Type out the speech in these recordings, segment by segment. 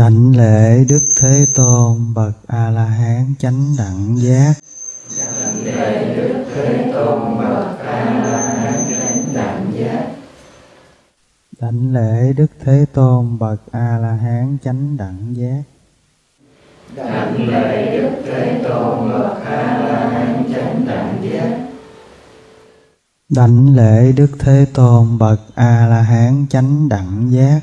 Đảnh lễ Đức Thế Tôn bậc A La Hán chánh đẳng giác. Đảnh lễ Đức Thế Tôn bậc A La Hán chánh đẳng giác. Đảnh lễ Đức Thế Tôn bậc A La Hán chánh đẳng giác. Đảnh lễ Đức Thế Tôn bậc A La Hán chánh đẳng giác. Đảnh lễ Đức Thế Tôn bậc A La Hán chánh đẳng giác.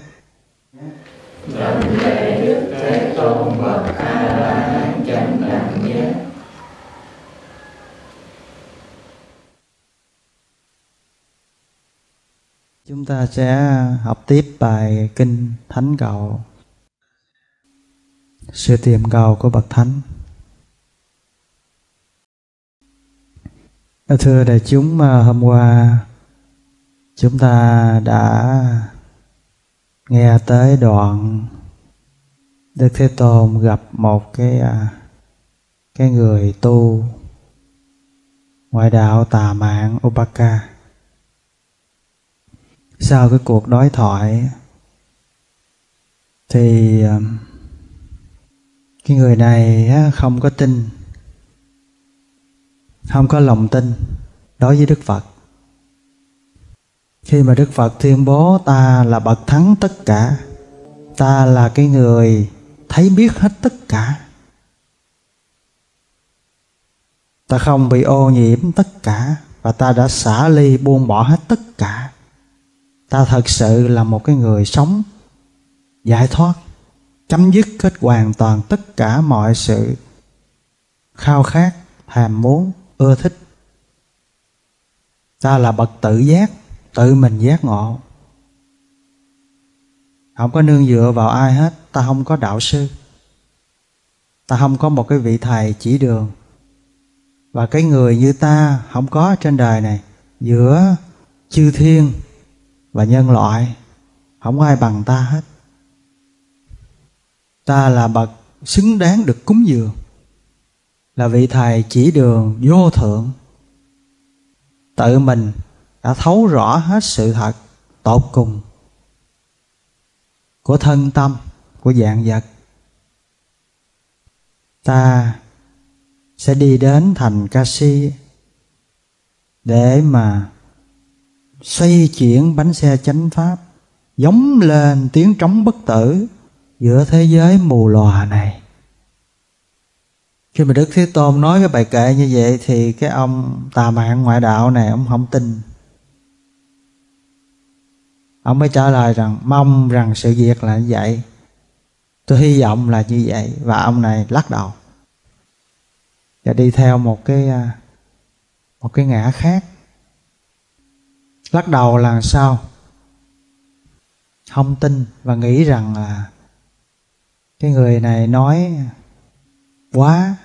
Chúng ta sẽ học tiếp bài kinh Thánh Cầu. Sự tìm cầu của bậc thánh. Dạ, thưa đại chúng, hôm qua chúng ta đã nghe tới đoạn Đức Thế Tôn gặp một cái à, cái người tu ngoại đạo tà mạng Upaka. Sau cái cuộc đối thoại, thì um, cái người này không có tin, không có lòng tin đối với Đức Phật. Khi mà đức phật tuyên bố ta là bậc thắng tất cả, ta là cái người thấy biết hết tất cả. Ta không bị ô nhiễm tất cả và ta đã xả ly buông bỏ hết tất cả ta thật sự là một cái người sống giải thoát, chấm dứt hết hoàn toàn tất cả mọi sự khao khát hàm muốn, ưa thích. Ta là bậc tự giác, tự mình giác ngộ. Không có nương dựa vào ai hết, ta không có đạo sư. Ta không có một cái vị thầy chỉ đường. Và cái người như ta không có trên đời này, giữa chư thiên và nhân loại. Không ai bằng ta hết. Ta là bậc xứng đáng được cúng dường, là vị thầy chỉ đường vô thượng. Tự mình đã thấu rõ hết sự thật tột cùng của thân tâm, của dạng vật. Ta sẽ đi đến thành ca si để mà xoay chuyển bánh xe chánh pháp, giống lên tiếng trống bất tử giữa thế giới mù lòa này. Khi mà đức thế tôn nói cái bài kệ như vậy thì cái ông tà mạng ngoại đạo này ông không tin. Ông mới trả lời rằng, mong rằng sự việc là như vậy. Tôi hy vọng là như vậy. Và ông này lắc đầu. Và đi theo một cái à, một cái ngã khác lắc đầu là sao? Không tin và nghĩ rằng là cái người này nói quá,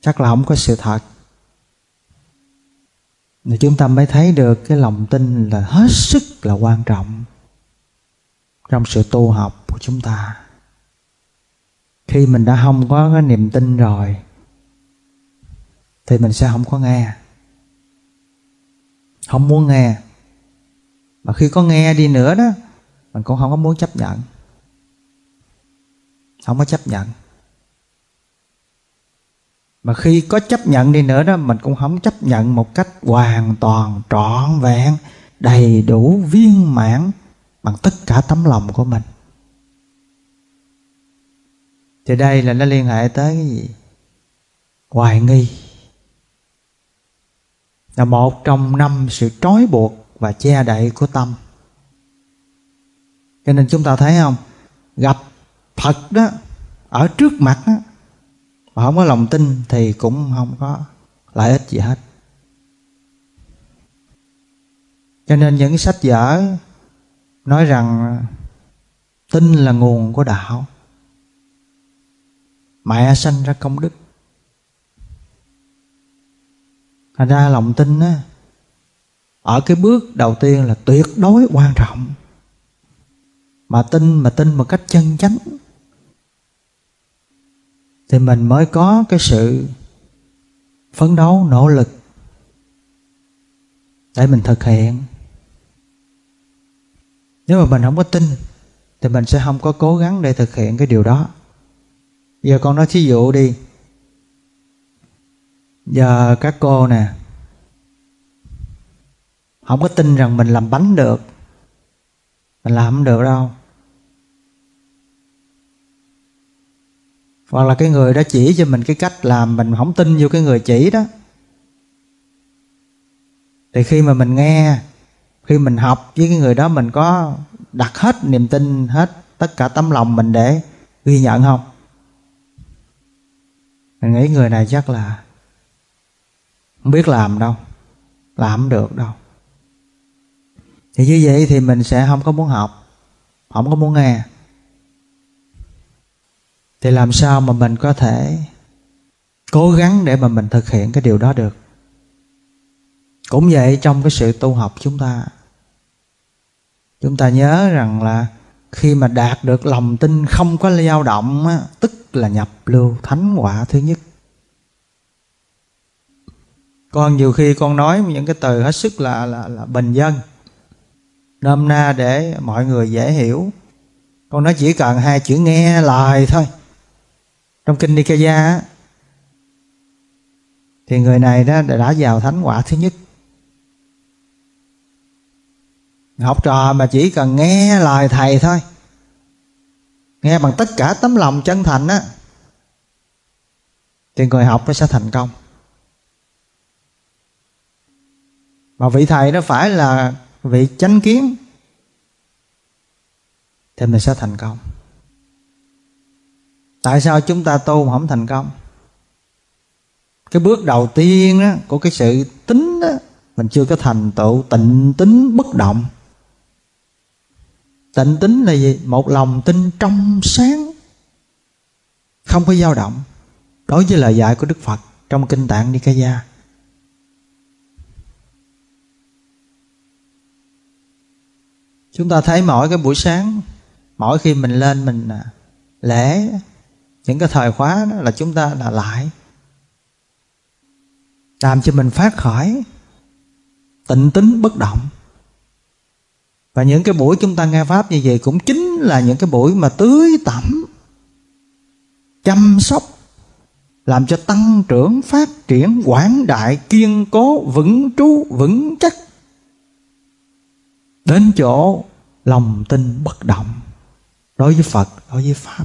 chắc là không có sự thật. Thì chúng ta mới thấy được cái lòng tin là hết sức là quan trọng trong sự tu học của chúng ta. Khi mình đã không có cái niềm tin rồi, thì mình sẽ không có nghe không muốn nghe. Mà khi có nghe đi nữa đó, mình cũng không có muốn chấp nhận. Không có chấp nhận. Mà khi có chấp nhận đi nữa đó, mình cũng không chấp nhận một cách hoàn toàn, trọn vẹn, đầy đủ, viên mãn bằng tất cả tấm lòng của mình. Thì đây là nó liên hệ tới cái gì? Hoài nghi là một trong năm sự trói buộc và che đậy của tâm. Cho nên chúng ta thấy không? Gặp thật đó, ở trước mặt đó mà không có lòng tin thì cũng không có lợi ích gì hết. Cho nên những sách vở nói rằng tin là nguồn của đạo. Mẹ sanh ra công đức. Thành ra lòng tin á, ở cái bước đầu tiên là tuyệt đối quan trọng. Mà tin mà tin một cách chân chánh, thì mình mới có cái sự phấn đấu, nỗ lực để mình thực hiện. Nếu mà mình không có tin, thì mình sẽ không có cố gắng để thực hiện cái điều đó. Giờ con nói thí dụ đi giờ các cô nè, không có tin rằng mình làm bánh được. Mình làm không được đâu. Hoặc là cái người đó chỉ cho mình cái cách làm, mình không tin vô cái người chỉ đó. Thì khi mà mình nghe, khi mình học với cái người đó, mình có đặt hết niềm tin, hết tất cả tấm lòng mình để ghi nhận không? Mình nghĩ người này chắc là không biết làm đâu. Làm không được đâu. Thì như vậy thì mình sẽ không có muốn học. Không có muốn nghe. Thì làm sao mà mình có thể cố gắng để mà mình thực hiện cái điều đó được? Cũng vậy trong cái sự tu học chúng ta chúng ta nhớ rằng là khi mà đạt được lòng tin không có dao động á, tức là nhập lưu thánh quả thứ nhất con nhiều khi con nói những cái từ hết sức là là, là bình dân. Nôm na để mọi người dễ hiểu. Con nói chỉ cần hai chữ nghe lời thôi. Trong kinh Nikaya thì người này đó đã vào thánh quả thứ nhất. Học trò mà chỉ cần nghe lời thầy thôi. Nghe bằng tất cả tấm lòng chân thành á thì người học nó sẽ thành công mà vị thầy đó phải là vị chánh kiến. Thì mình sẽ thành công. Tại sao chúng ta tu mà không thành công? Cái bước đầu tiên đó, của cái sự tính đó, mình chưa có thành tựu. Tịnh tính bất động. Tịnh tính là gì? Một lòng tin trong sáng. Không có dao động. Đối với lời dạy của đức phật trong kinh tạng nikaya chúng ta thấy mỗi cái buổi sáng, mỗi khi mình lên mình à, lễ, những cái thời khóa đó là chúng ta là lại. Làm cho mình phát khỏi tịnh tính bất động. Và những cái buổi chúng ta nghe pháp như vậy cũng chính là những cái buổi mà tưới tẩm, chăm sóc, làm cho tăng trưởng, phát triển, quảng đại, kiên cố, vững trú, vững chắc đến chỗ lòng tin bất động, đối với phật, đối với pháp.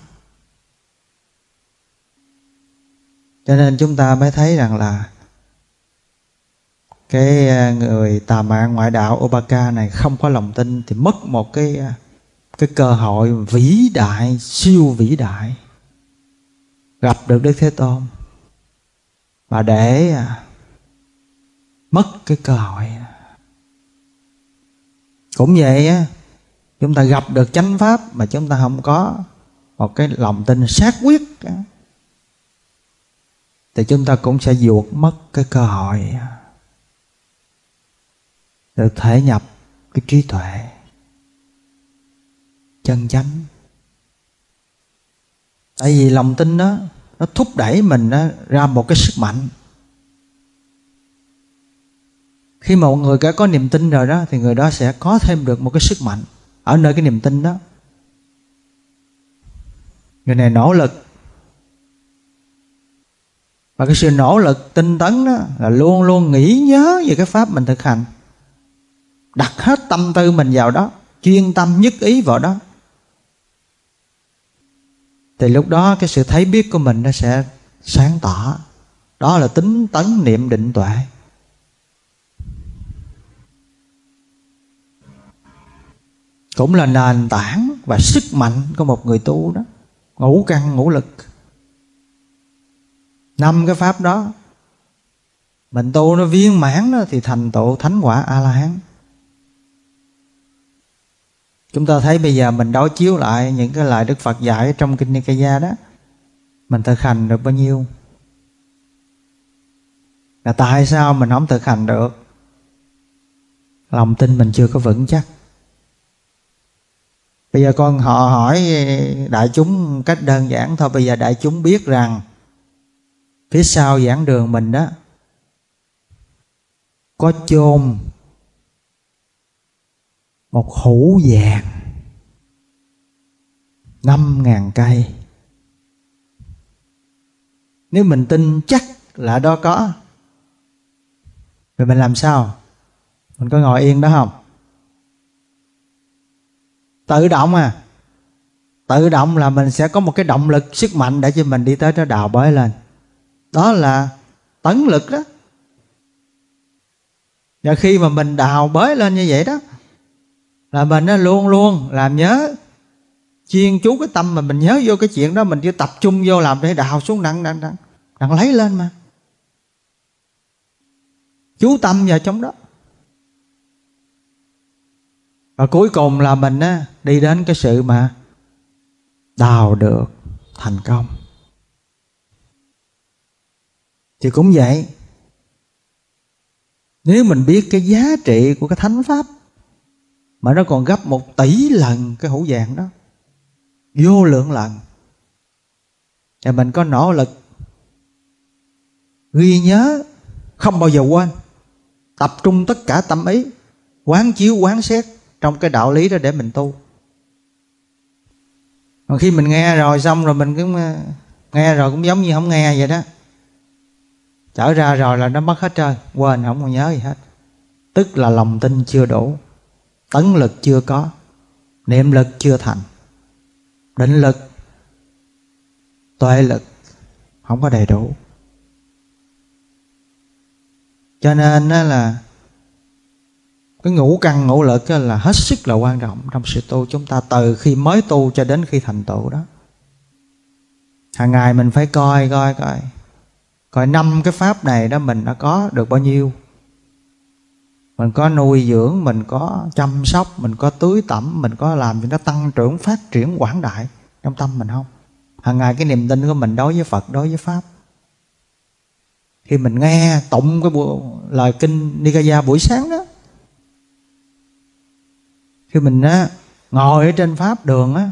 Cho nên chúng ta mới thấy rằng là cái à, người tà mạng ngoại đạo Obaka này không có lòng tin thì mất một cái à, cái cơ hội vĩ đại, siêu vĩ đại. Gặp được Đức Thế Tôn mà để à, mất cái cơ hội cũng vậy á chúng ta gặp được chánh pháp mà chúng ta không có một cái lòng tin xác quyết thì chúng ta cũng sẽ ruột mất cái cơ hội được thể nhập cái trí tuệ chân chánh. Tại vì lòng tin đó nó thúc đẩy mình đó, ra một cái sức mạnh khi mà một người đã có niềm tin rồi đó, thì người đó sẽ có thêm được một cái sức mạnh ở nơi cái niềm tin đó. Người này nỗ lực. Và cái sự nỗ lực tinh tấn đó là luôn luôn nghĩ nhớ về cái pháp mình thực hành. Đặt hết tâm tư mình vào đó, chuyên tâm nhất ý vào đó. Thì lúc đó cái sự thấy biết của mình nó sẽ sáng tỏ. Đó là tính tấn niệm định tuệ. Cũng là nền tảng và sức mạnh của một người tu đó. Ngũ căn, ngũ lực. Năm cái pháp đó, mình tu nó viên mãn đó thì thành tựu thánh quả a la hán chúng ta thấy bây giờ mình đối chiếu lại những cái lời đức phật dạy trong kinh nikaya đó. Mình thực hành được bao nhiêu? Là tại sao mình không thực hành được? Lòng tin mình chưa có vững chắc bây giờ con họ hỏi ờ, đại chúng cách đơn giản thôi. Bây giờ đại chúng biết rằng phía sau giảng đường mình đó, có chôn một hũ vàng năm ngàn cây. Nếu mình tin chắc là đó có. Rồi mình làm sao? Mình có ngồi yên đó không? Tự động à. Tự động là mình sẽ có một cái động lực sức mạnh để cho mình đi tới đó đào bới lên. Đó là tấn lực đó. Và khi mà mình đào bới lên như vậy đó, là mình nó luôn luôn làm nhớ, chuyên chú cái tâm mà mình nhớ vô cái chuyện đó, mình chỉ tập trung vô làm để đào xuống nặng nặng nặng nặng lấy lên mà. Chú tâm vào trong đó và cuối cùng là mình á, đi đến cái sự mà đào được thành công. Thì cũng vậy nếu mình biết cái giá trị của cái thánh pháp mà nó còn gấp một tỷ lần cái hữu dạng đó vô lượng lần thì mình có nỗ lực ghi nhớ không bao giờ quên tập trung tất cả tâm ý quán chiếu quán xét trong cái đạo lý đó để mình tu. Mà khi mình nghe rồi xong rồi mình cũng ờ, nghe rồi cũng giống như không nghe vậy đó. Trở ra rồi là nó mất hết trơn quên không còn nhớ gì hết. Tức là lòng tin chưa đủ, tấn lực chưa có, niệm lực chưa thành. Định lực, tuệ lực không có đầy đủ. Cho nên đó là cái ngũ căn ngũ lực là hết sức là quan trọng trong sự tu. Chúng ta từ khi mới tu cho đến khi thành tựu đó. Hàng ngày mình phải coi coi coi. Coi năm cái pháp này đó mình đã có được bao nhiêu. Mình có nuôi dưỡng mình có chăm sóc mình có tưới tẩm mình có làm cho nó tăng trưởng phát triển quảng đại trong tâm mình không? Hàng ngày cái niềm tin của mình đối với phật đối với pháp. Khi mình nghe tụng cái bộ, lời kinh Nikaya buổi sáng đó khi mình á, ngồi ở trên pháp đường á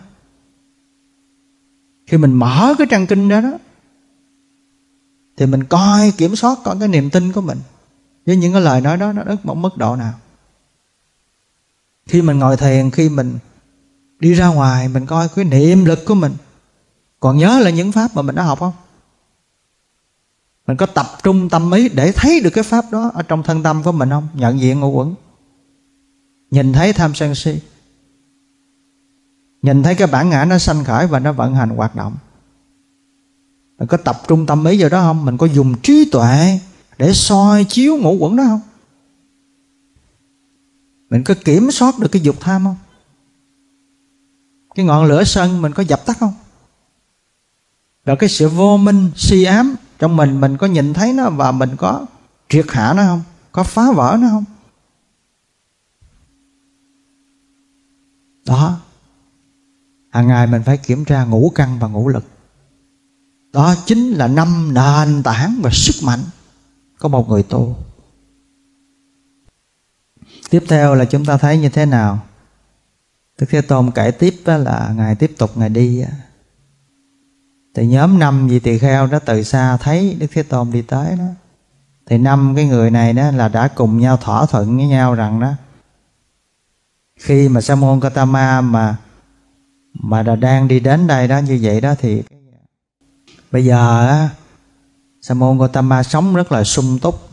khi mình mở cái trang kinh đó đó thì mình coi kiểm soát coi cái niềm tin của mình với những cái lời nói đó nó ở một mức độ nào. Khi mình ngồi thiền khi mình đi ra ngoài mình coi cái niệm lực của mình. Còn nhớ là những pháp mà mình đã học không? Mình có tập trung tâm ý để thấy được cái pháp đó ở trong thân tâm của mình không? Nhận diện ngũ quẩn nhìn thấy tham sân si. Nhìn thấy cái bản ngã nó sanh khởi và nó vận hành hoạt động. Mình có tập trung tâm ý vào đó không? Mình có dùng trí tuệ để soi chiếu ngũ quẩn đó không? Mình có kiểm soát được cái dục tham không? Cái ngọn lửa sân mình có dập tắt không? Rồi cái sự vô minh, si ám trong mình mình có nhìn thấy nó và mình có triệt hạ nó không? Có phá vỡ nó không? Đó. Hàng ngày mình phải kiểm tra ngũ căn và ngũ lực. Đó chính là năm nền tảng và sức mạnh của một người tu. Tiếp theo là chúng ta thấy như thế nào? Đức Thế Tôn kể tiếp đó là Ngài tiếp tục Ngài đi Thì nhóm năm vị tỳ kheo đó từ xa thấy Đức Thế Tôn đi tới đó. Thì năm cái người này đó là đã cùng nhau thỏa thuận với nhau rằng đó khi mà Sa môn Gautama mà mà đã đang đi đến đây đó như vậy đó thì bây giờ á sa môn Gautama sống rất là sung túc.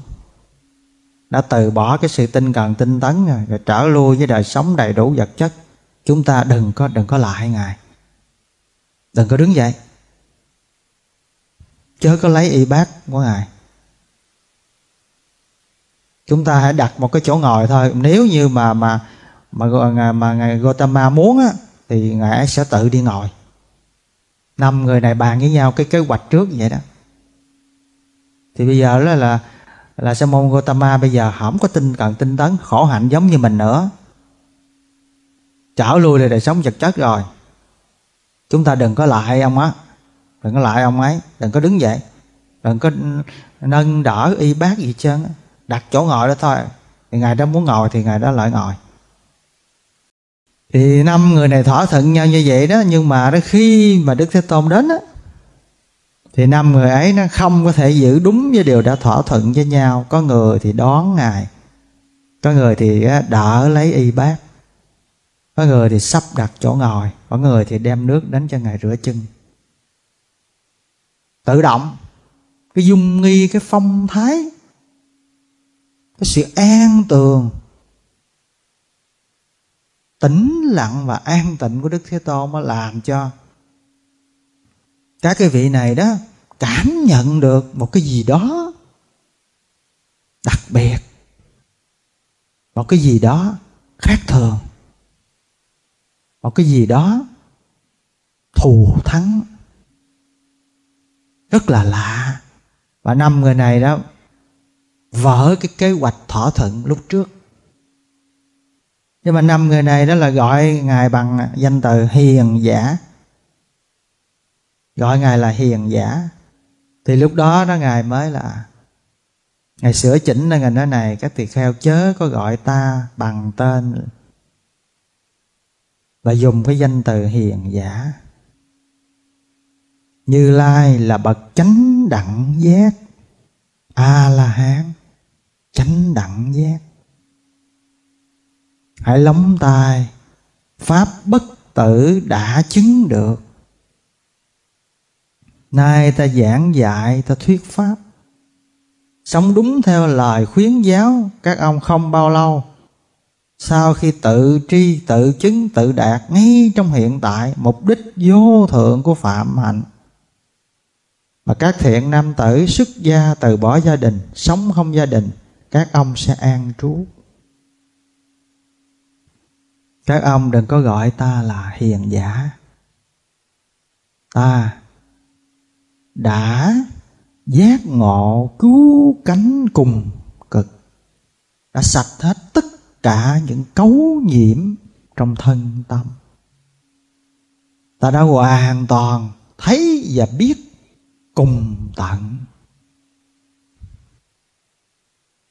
Đã từ bỏ cái sự tinh cần tinh tấn rồi, rồi trở lui với đời sống đầy đủ vật chất. Chúng ta đừng có đừng có lại ngài. Đừng có đứng dậy. Chớ có lấy y bát của ngài. Chúng ta hãy đặt một cái chỗ ngồi thôi. Nếu như mà mà mà mà, mà ngài Gautama muốn á thì ngài ấy sẽ tự đi ngồi. Năm người này bàn với nhau cái kế hoạch trước vậy đó. Thì bây giờ đó là là sa môn Gotama bây giờ không có tinh cần tinh tấn khổ hạnh giống như mình nữa. Trở lui là đời sống vật chất rồi. Chúng ta đừng có lại ông á. Đừng có lại ông ấy. Đừng có đứng dậy. Đừng có nâng đỡ y bác gì trơn đặt chỗ ngồi đó thôi. Thì ngài đó muốn ngồi thì ngài đó lại ngồi thì năm người này thỏa thuận nhau như vậy đó, nhưng mà đó khi mà đức thế tôn đến đó thì năm người ấy nó không có thể giữ đúng với điều đã thỏa thuận với nhau. Có người thì đón ngài, có người thì đỡ lấy y bát có người thì sắp đặt chỗ ngồi, có người thì đem nước đến cho ngài rửa chân. Tự động, cái dung nghi, cái phong thái, cái sự an tường tĩnh lặng và an tịnh của đức thế tôn mới làm cho các cái vị này đó cảm nhận được một cái gì đó đặc biệt, một cái gì đó khác thường, một cái gì đó thù thắng, rất là lạ. Và năm người này đó vỡ cái kế hoạch thỏa thuận lúc trước nhưng mà năm người này đó là gọi ngài bằng danh từ hiền giả. Gọi ngài là hiền giả. Thì lúc đó đó ngài mới là, ngài sửa chỉnh nên ngài nói này, các tỳ kheo chớ có gọi ta bằng tên và dùng cái danh từ hiền giả. Như lai là bậc chánh đẳng giác a la hán. Chánh đẳng giác hãy lóng tai. Pháp bất tử đã chứng được. Nay ta giảng dạy, ta thuyết pháp. Sống đúng theo lời khuyến giáo, các ông không bao lâu, sau khi tự tri, tự chứng, tự đạt ngay trong hiện tại, mục đích vô thượng của phạm hạnh. Mà các thiện nam tử xuất gia từ bỏ gia đình, sống không gia đình, các ông sẽ an trú các ông đừng có gọi ta là hiền giả. Ta đã giác ngộ cứu cánh cùng cực, đã sạch hết tất cả những cấu nhiễm trong thân tâm. Ta đã hoàn toàn thấy và biết cùng tận.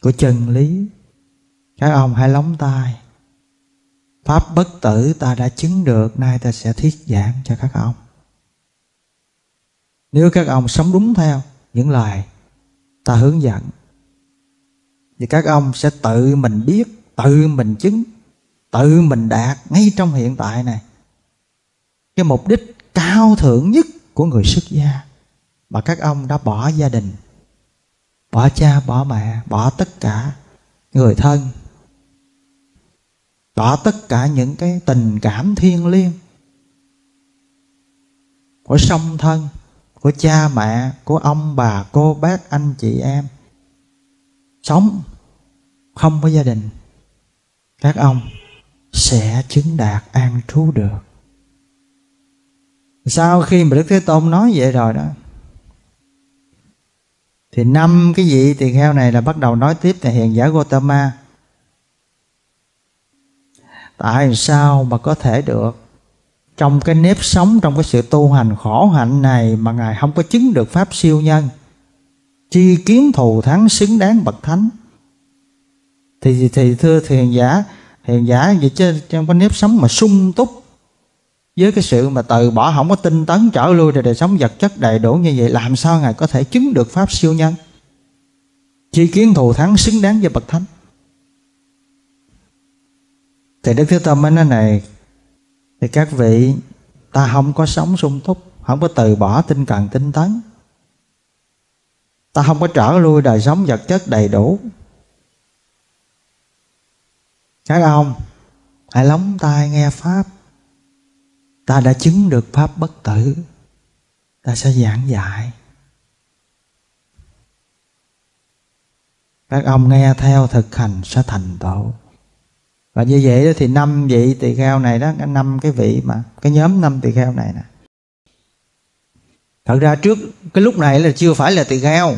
Của chân lý, các ông hãy lóng tai pháp bất tử ta đã chứng được, nay ta sẽ thuyết giảng cho các ông. Nếu các ông sống đúng theo những lời ta hướng dẫn, thì các ông sẽ tự mình biết, tự mình chứng, tự mình đạt ngay trong hiện tại này. Cái mục đích cao thượng nhất của người xuất gia. Mà các ông đã bỏ gia đình, bỏ cha, bỏ mẹ, bỏ tất cả người thân tỏ tất cả những cái tình cảm thiêng liêng của song thân, của cha mẹ, của ông bà, cô bác, anh chị em. Sống không có gia đình, các ông sẽ chứng đạt an trú được. Sau khi mà đức thế tôn nói vậy rồi đó, thì năm cái vị tỳ kheo này là bắt đầu nói tiếp là hiện giả Gotama tại sao mà có thể được? Trong cái nếp sống, trong cái sự tu hành khổ hạnh này mà ngài không có chứng được pháp siêu nhân, chi kiến thù thắng xứng đáng bậc thánh. Thì thì thưa thiền giả thiền giả vậy chứ trong cái nếp sống mà sung túc, với cái sự mà từ bỏ không có tinh tấn trở lui rồi đời sống vật chất đầy đủ như vậy, làm sao ngài có thể chứng được pháp siêu nhân, chi kiến thù thắng xứng đáng với bậc thánh? Thì đức thế tôn mới nói này, thì các vị, ta không có sống sung túc, không có từ bỏ tinh cần tinh tấn. Ta không có trở lui đời sống vật chất đầy đủ. Các ông hãy lóng tai nghe pháp. Ta đã chứng được pháp bất tử. Ta sẽ giảng dạy. Các ông nghe theo thực hành sẽ thành tựu và như vậy đó thì năm vị tỳ kheo này đó năm cái vị mà cái nhóm năm tỳ kheo này nè. Thật ra trước cái lúc này là chưa phải là tỳ kheo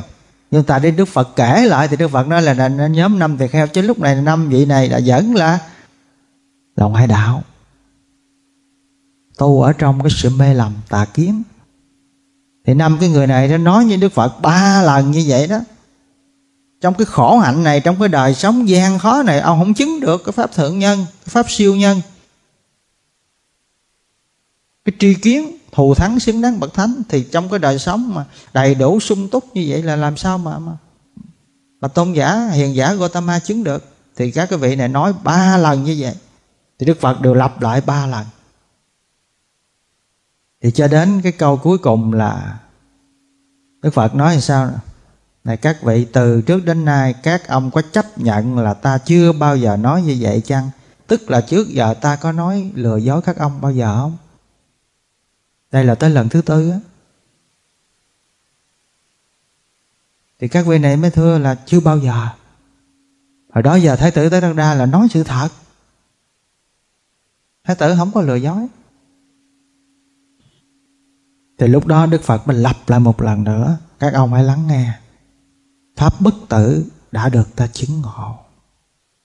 nhưng tại đây đức phật kể lại thì đức phật nói là, là, là nhóm năm tỳ kheo chứ lúc này năm vị này là vẫn là là ngoại đạo. Tu ở trong cái sự mê lầm tà kiến. Thì năm cái người này nó nói với đức phật ba lần như vậy đó trong cái khổ hạnh này trong cái đời sống gian khó này ông không chứng được cái pháp thượng nhân cái pháp siêu nhân. Cái tri kiến thù thắng xứng đáng bậc thánh thì trong cái đời sống mà đầy đủ sung túc như vậy là làm sao mà mà, mà tôn giả hiền giả Gotama chứng được. Thì các cái vị này nói ba lần như vậy. Thì Đức Phật đều lặp lại ba lần. Thì cho đến cái câu cuối cùng là Đức Phật nói làm sao này các vị, từ trước đến nay các ông có chấp nhận là ta chưa bao giờ nói như vậy chăng? Tức là trước giờ ta có nói lừa dối các ông bao giờ không? Đây là tới lần thứ tư á. Thì các vị này mới thưa là chưa bao giờ. Hồi đó giờ thái tử tới đăng đa là nói sự thật. Thái tử không có lừa dối. Thì lúc đó đức phật mình lặp lại một lần nữa. Các ông hãy lắng nghe pháp bất tử đã được ta chứng ngộ.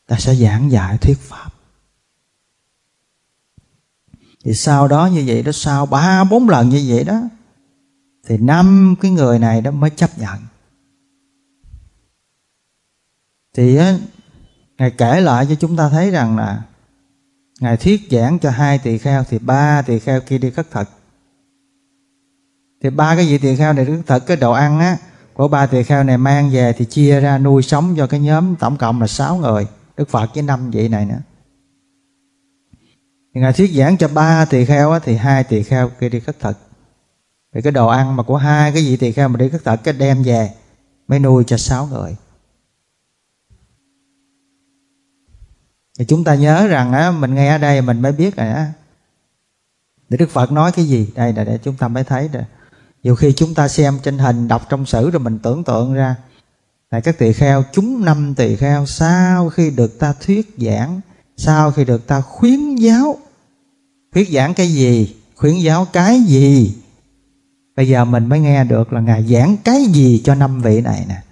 Ta sẽ giảng dạy thuyết pháp. Thì sau đó như vậy đó sau ba bốn lần như vậy đó thì năm cái người này đó mới chấp nhận. Thì á, ngài kể lại cho chúng ta thấy rằng là ngài thuyết giảng cho hai tỳ kheo thì ba tỳ kheo kia đi khất thực. Thì ba cái vị tỳ kheo này khất thực cái đồ ăn á của ba tỳ kheo này mang về thì chia ra nuôi sống cho cái nhóm tổng cộng là sáu người. Đức phật với năm vị này nữa. Thì ngài thuyết giảng cho ba tỳ kheo á, thì hai tỳ kheo kia đi khất thực. Thì cái đồ ăn mà của hai cái vị tỳ kheo mà đi khất thực cái đem về mới nuôi cho sáu người. Thì chúng ta nhớ rằng á, mình nghe ở đây mình mới biết rồi á. Để Đức Phật nói cái gì? Đây là để chúng ta mới thấy rồi nhiều khi chúng ta xem trên hình, đọc trong sử rồi mình tưởng tượng ra. Tại các tỳ kheo, chúng năm tỳ kheo, sau khi được ta thuyết giảng, sau khi được ta khuyến giáo. Thuyết giảng cái gì? Khuyến giáo cái gì? Bây giờ mình mới nghe được là ngài giảng cái gì cho năm vị này nè.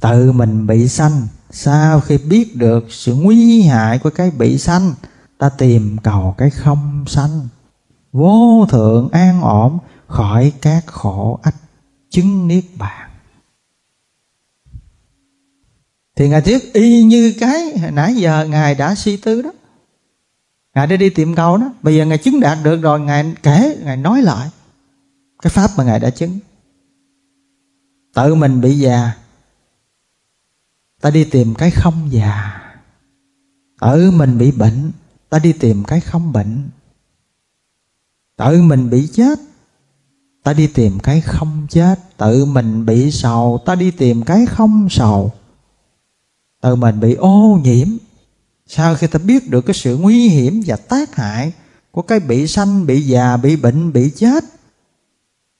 Tự mình bị sanh, sau khi biết được sự nguy hại của cái bị sanh, ta tìm cầu cái không sanh vô thượng an ổn, khỏi các khổ ách, chứng niết bàn. Thì ngài thuyết, y như cái nãy giờ ngài đã suy tư đó. Ngài đã đi tìm cầu đó. Bây giờ ngài chứng đạt được rồi, ngài kể, ngài nói lại cái pháp mà ngài đã chứng. Tự mình bị già, ta đi tìm cái không già. Tự mình bị bệnh, ta đi tìm cái không bệnh tự mình bị chết, ta đi tìm cái không chết. Tự mình bị sầu, ta đi tìm cái không sầu. Tự mình bị ô nhiễm. Sau khi ta biết được cái sự nguy hiểm và tác hại của cái bị sanh, bị già, bị bệnh, bị chết,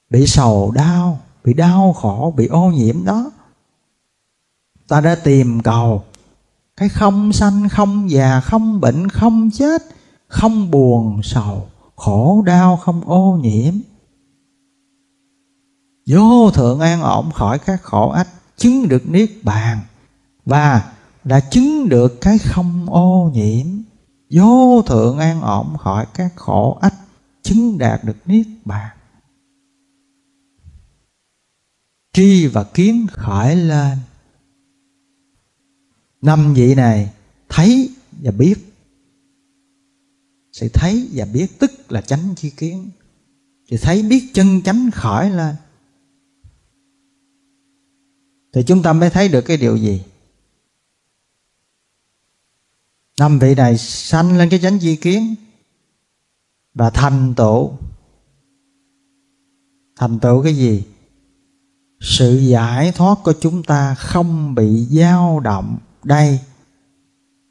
bị sầu, đau, bị đau khổ, bị ô nhiễm đó, ta đã tìm cầu. Cái không sanh, không già, không bệnh, không chết, không buồn, sầu khổ đau không ô nhiễm. Vô thượng an ổn khỏi các khổ ách, chứng được niết bàn, và đã chứng được cái không ô nhiễm. Vô thượng an ổn khỏi các khổ ách, chứng đạt được niết bàn. Tri và kiến khởi lên. Năm vị này thấy và biết. Sự thấy và biết, tức là chánh chi kiến. Thì thấy biết chân chánh khởi lên thì chúng ta mới thấy được cái điều gì? Năm vị này sanh lên cái chánh chi kiến và thành tựu. Thành tựu cái gì? Sự giải thoát của chúng ta không bị dao động. Đây,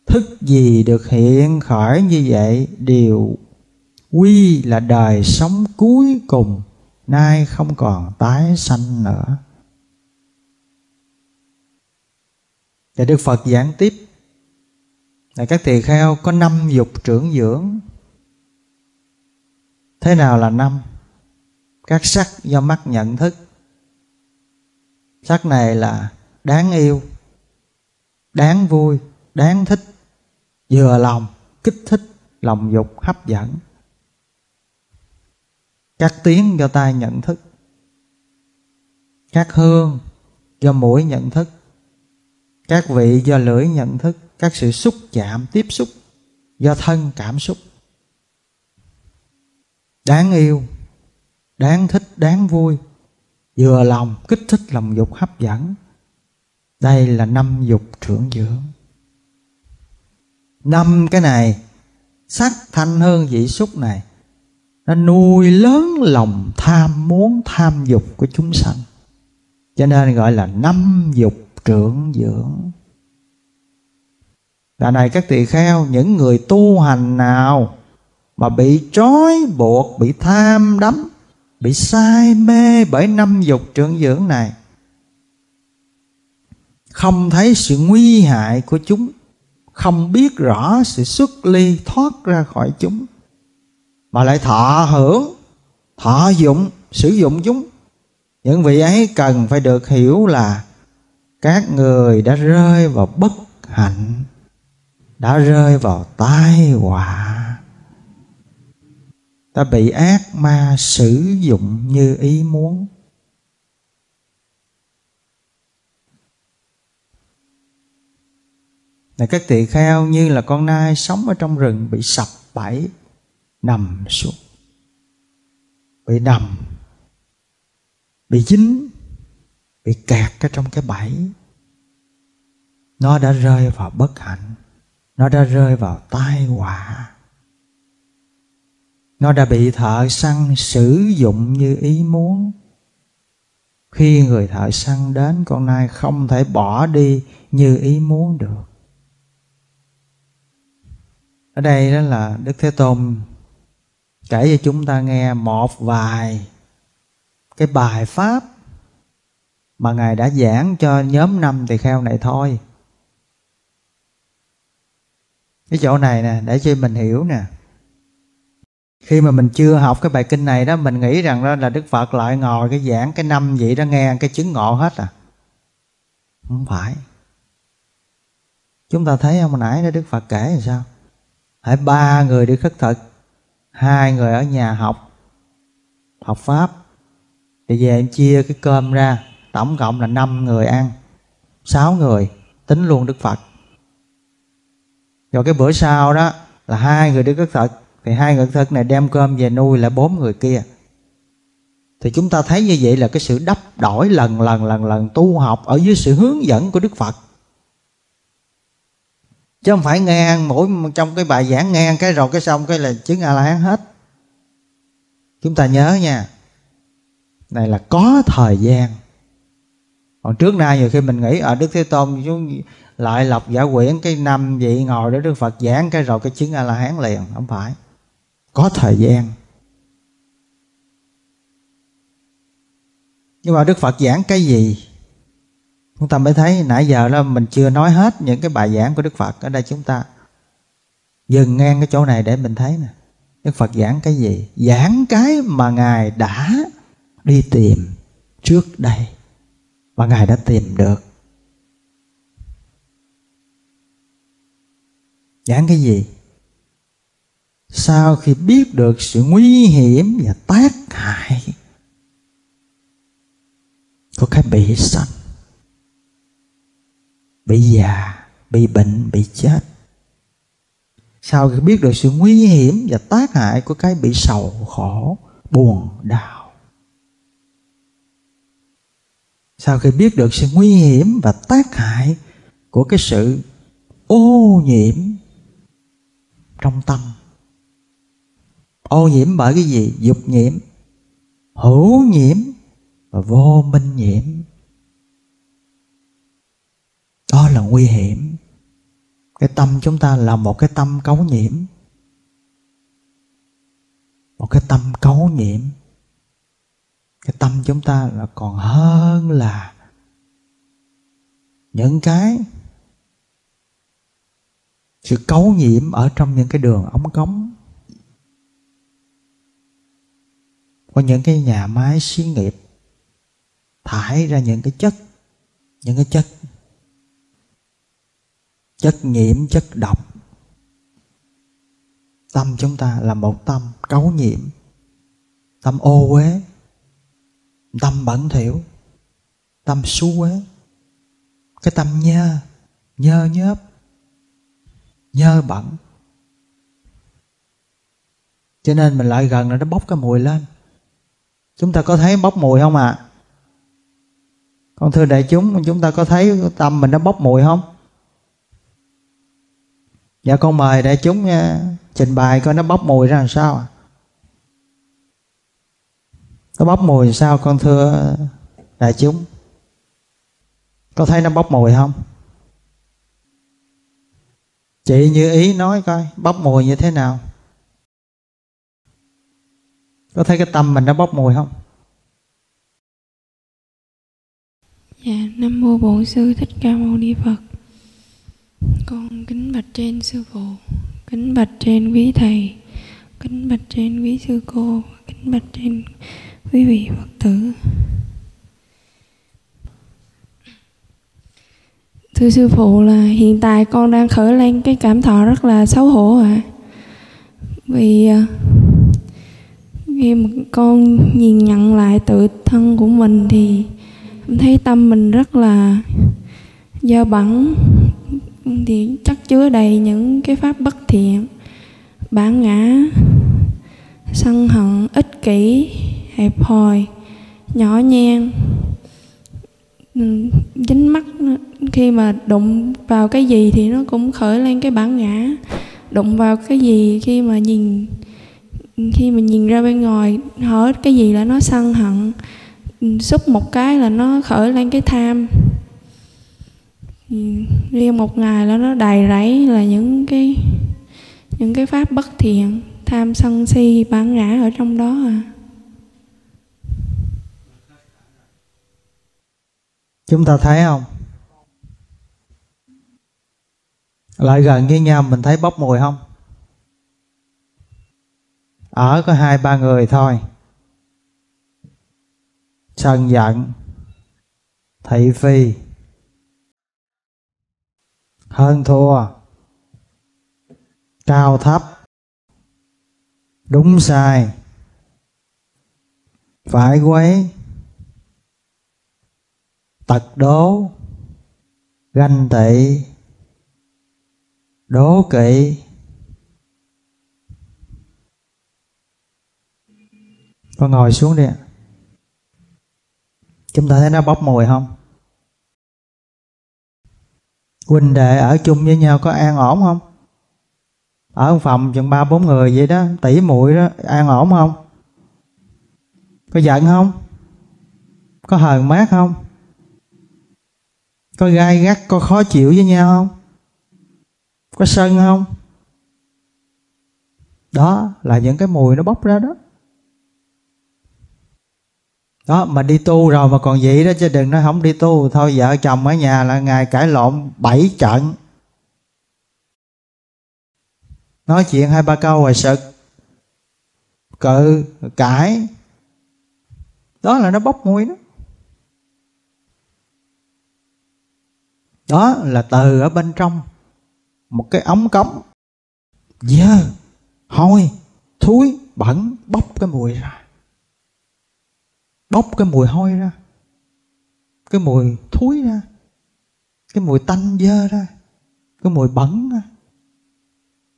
thức gì được hiện khởi như vậy? Đều quy là đời sống cuối cùng, nay không còn tái sanh nữa. Và đức phật giảng tiếp là các tỳ kheo, có năm dục trưởng dưỡng. Thế nào là năm? Các sắc do mắt nhận thức. Sắc này là đáng yêu, đáng vui, đáng thích, vừa lòng, kích thích, lòng dục hấp dẫn các tiếng do tai nhận thức. Các hương do mũi nhận thức. Các vị do lưỡi nhận thức. Các sự xúc chạm tiếp xúc do thân cảm xúc. Đáng yêu, đáng thích, đáng vui. Vừa lòng, kích thích lòng dục hấp dẫn. Đây là năm dục trưởng dưỡng. Năm cái này, sắc thanh hương vị xúc này nó nuôi lớn lòng tham muốn, tham dục của chúng sanh. Cho nên gọi là năm dục trưởng dưỡng. Là này các tỳ kheo, Những người tu hành nào Mà bị trói buộc, Bị tham đắm, Bị say mê bởi năm dục trưởng dưỡng này, Không thấy sự nguy hại của chúng, Không biết rõ sự xuất ly thoát ra khỏi chúng mà lại thọ hưởng, Thọ dụng, Sử dụng chúng. Những vị ấy cần phải được hiểu là Các người đã rơi vào bất hạnh, đã rơi vào tai họa. Ta bị ác ma sử dụng như ý muốn. Này các tỳ kheo, như là con nai sống ở trong rừng bị sập bẫy nằm xuống. Bị nằm, bị dính, bị kẹt ở trong cái bẫy. Nó đã rơi vào bất hạnh, nó đã rơi vào tai họa. Nó đã bị thợ săn sử dụng như ý muốn. Khi người thợ săn đến, con nai không thể bỏ đi như ý muốn được. Ở đây đó là đức thế tôn kể cho chúng ta nghe một vài cái bài pháp mà ngài đã giảng cho nhóm năm tỳ kheo này thôi. Cái chỗ này nè, để cho mình hiểu nè. Khi mà mình chưa học cái bài kinh này đó, mình nghĩ rằng đó là đức phật lại ngồi cái giảng cái năm vậy đó nghe cái chứng ngộ hết à. Không phải. Chúng ta thấy không nãy đó đức phật kể là sao? Hãy ba người đi khất thực hai người ở nhà học học pháp. Thì về em chia cái cơm ra, tổng cộng là năm người ăn, sáu người, tính luôn đức phật. Rồi cái bữa sau đó là hai người Đức Phật, thì hai người thực này đem cơm về nuôi lại bốn người kia. Thì chúng ta thấy như vậy là cái sự đắp đổi lần lần lần lần tu học ở dưới sự hướng dẫn của đức phật chứ không phải nghe mỗi trong cái bài giảng, nghe cái rồi cái xong cái là chứng a la hán hết. Chúng ta nhớ nha, này là có thời gian. Còn trước nay nhiều khi mình nghĩ ở đức thế tôn chúng lại lọc giả quyển cái năm vị ngồi để đức phật giảng cái rồi cái chứng a la hán liền. Không phải. Có thời gian. Nhưng mà đức phật giảng cái gì? Chúng ta mới thấy nãy giờ là mình chưa nói hết những cái bài giảng của đức phật ở đây chúng ta. Dừng ngang cái chỗ này để mình thấy nè. Đức phật giảng cái gì? Giảng cái mà ngài đã đi tìm trước đây và ngài đã tìm được. Giảng cái gì? Sau khi biết được sự nguy hiểm và tác hại của cái bị sanh bị già, bị bệnh, bị chết. Sau khi biết được sự nguy hiểm và tác hại của cái bị sầu, khổ, buồn, đau. Sau khi biết được sự nguy hiểm và tác hại của cái sự ô nhiễm trong tâm. Ô nhiễm bởi cái gì? Dục nhiễm, hữu nhiễm và vô minh nhiễm đó là nguy hiểm. Cái tâm chúng ta là một cái tâm cấu nhiễm. Một cái tâm cấu nhiễm. Cái tâm chúng ta là còn hơn là những cái sự cấu nhiễm ở trong những cái đường ống cống. Có những cái nhà máy xí nghiệp thải ra những cái chất, những cái chất chất nhiễm, chất độc. Tâm chúng ta là một tâm cấu nhiễm. Tâm ô uế. Tâm bẩn thỉu. Tâm xú uế. Cái tâm nhơ nhơ nhớp, nhơ bẩn. Cho nên mình lại gần là nó bốc cái mùi lên. Chúng ta có thấy bốc mùi không ạ? À? con thưa đại chúng chúng ta có thấy tâm mình nó bốc mùi không? Dạ con mời đại chúng nha, trình bày coi nó bốc mùi ra làm sao à nó bốc mùi sao con thưa đại chúng? Có thấy nó bốc mùi không? Chị như ý nói coi bốc mùi như thế nào? Có thấy cái tâm mình nó bốc mùi không? Dạ nam mô bổn sư thích ca mâu ni phật con kính bạch trên sư phụ, kính bạch trên quý thầy, kính bạch trên quý sư cô, kính bạch trên quý vị phật tử thưa sư phụ là hiện tại con đang khởi lên cái cảm thọ rất là xấu hổ ạ à. vì khi mà con nhìn nhận lại tự thân của mình thì thấy tâm mình rất là dơ bẩn thì chắc chứa đầy những cái pháp bất thiện bản ngã, sân hận, ích kỷ, hẹp hòi, nhỏ nhen. Ừ, dính mắt khi mà đụng vào cái gì thì nó cũng khởi lên cái bản ngã. Đụng vào cái gì khi mà nhìn, khi mà nhìn ra bên ngoài, hỏi cái gì là nó sân hận. Ừ, xúc một cái là nó khởi lên cái tham riêng một ngày đó nó đầy rẫy là những cái những cái pháp bất thiện, tham sân si, bản ngã ở trong đó à. Chúng ta thấy không? Lại gần với nhau mình thấy bốc mùi không? Ở có hai, ba người thôi. Sân giận, thị phi hơn thua. Cao thấp. Đúng sai. Phải quấy. Tật đố. Ganh tị. Đố kỵ. Con ngồi xuống đi chúng ta thấy nó bốc mùi không? Huynh đệ ở chung với nhau có an ổn không? Ở phòng chừng ba bốn người vậy đó tỷ muội đó, an ổn không? Có giận không? Có hờn mát không? Có gai gắt, có khó chịu với nhau không? Có sân không? Đó là những cái mùi nó bốc ra đó đó, mà đi tu rồi mà còn vậy đó chứ, đừng nói không đi tu. Thôi, vợ chồng ở nhà là ngày cãi lộn bảy trận. Nói chuyện hai ba câu rồi sực, cự, cãi. Đó là nó bốc mùi đó đó là từ ở bên trong một cái ống cống. Dơ, hôi, thúi, bẩn, bốc cái mùi ra bốc cái mùi hôi ra. Cái mùi thúi ra. Cái mùi tanh dơ ra. Cái mùi bẩn ra.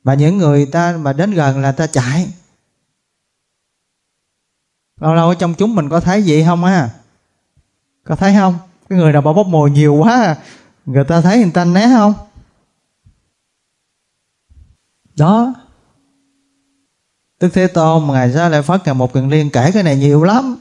Và những người ta mà đến gần là ta chạy. Lâu lâu ở trong chúng mình có thấy gì không ha? Có thấy không? Cái người nào mà bốc mùi nhiều quá, người ta thấy người ta né không? Đó. Đức Thế Tôn, Ngài ra lại Phật Ngài một cần liên kể cái này nhiều lắm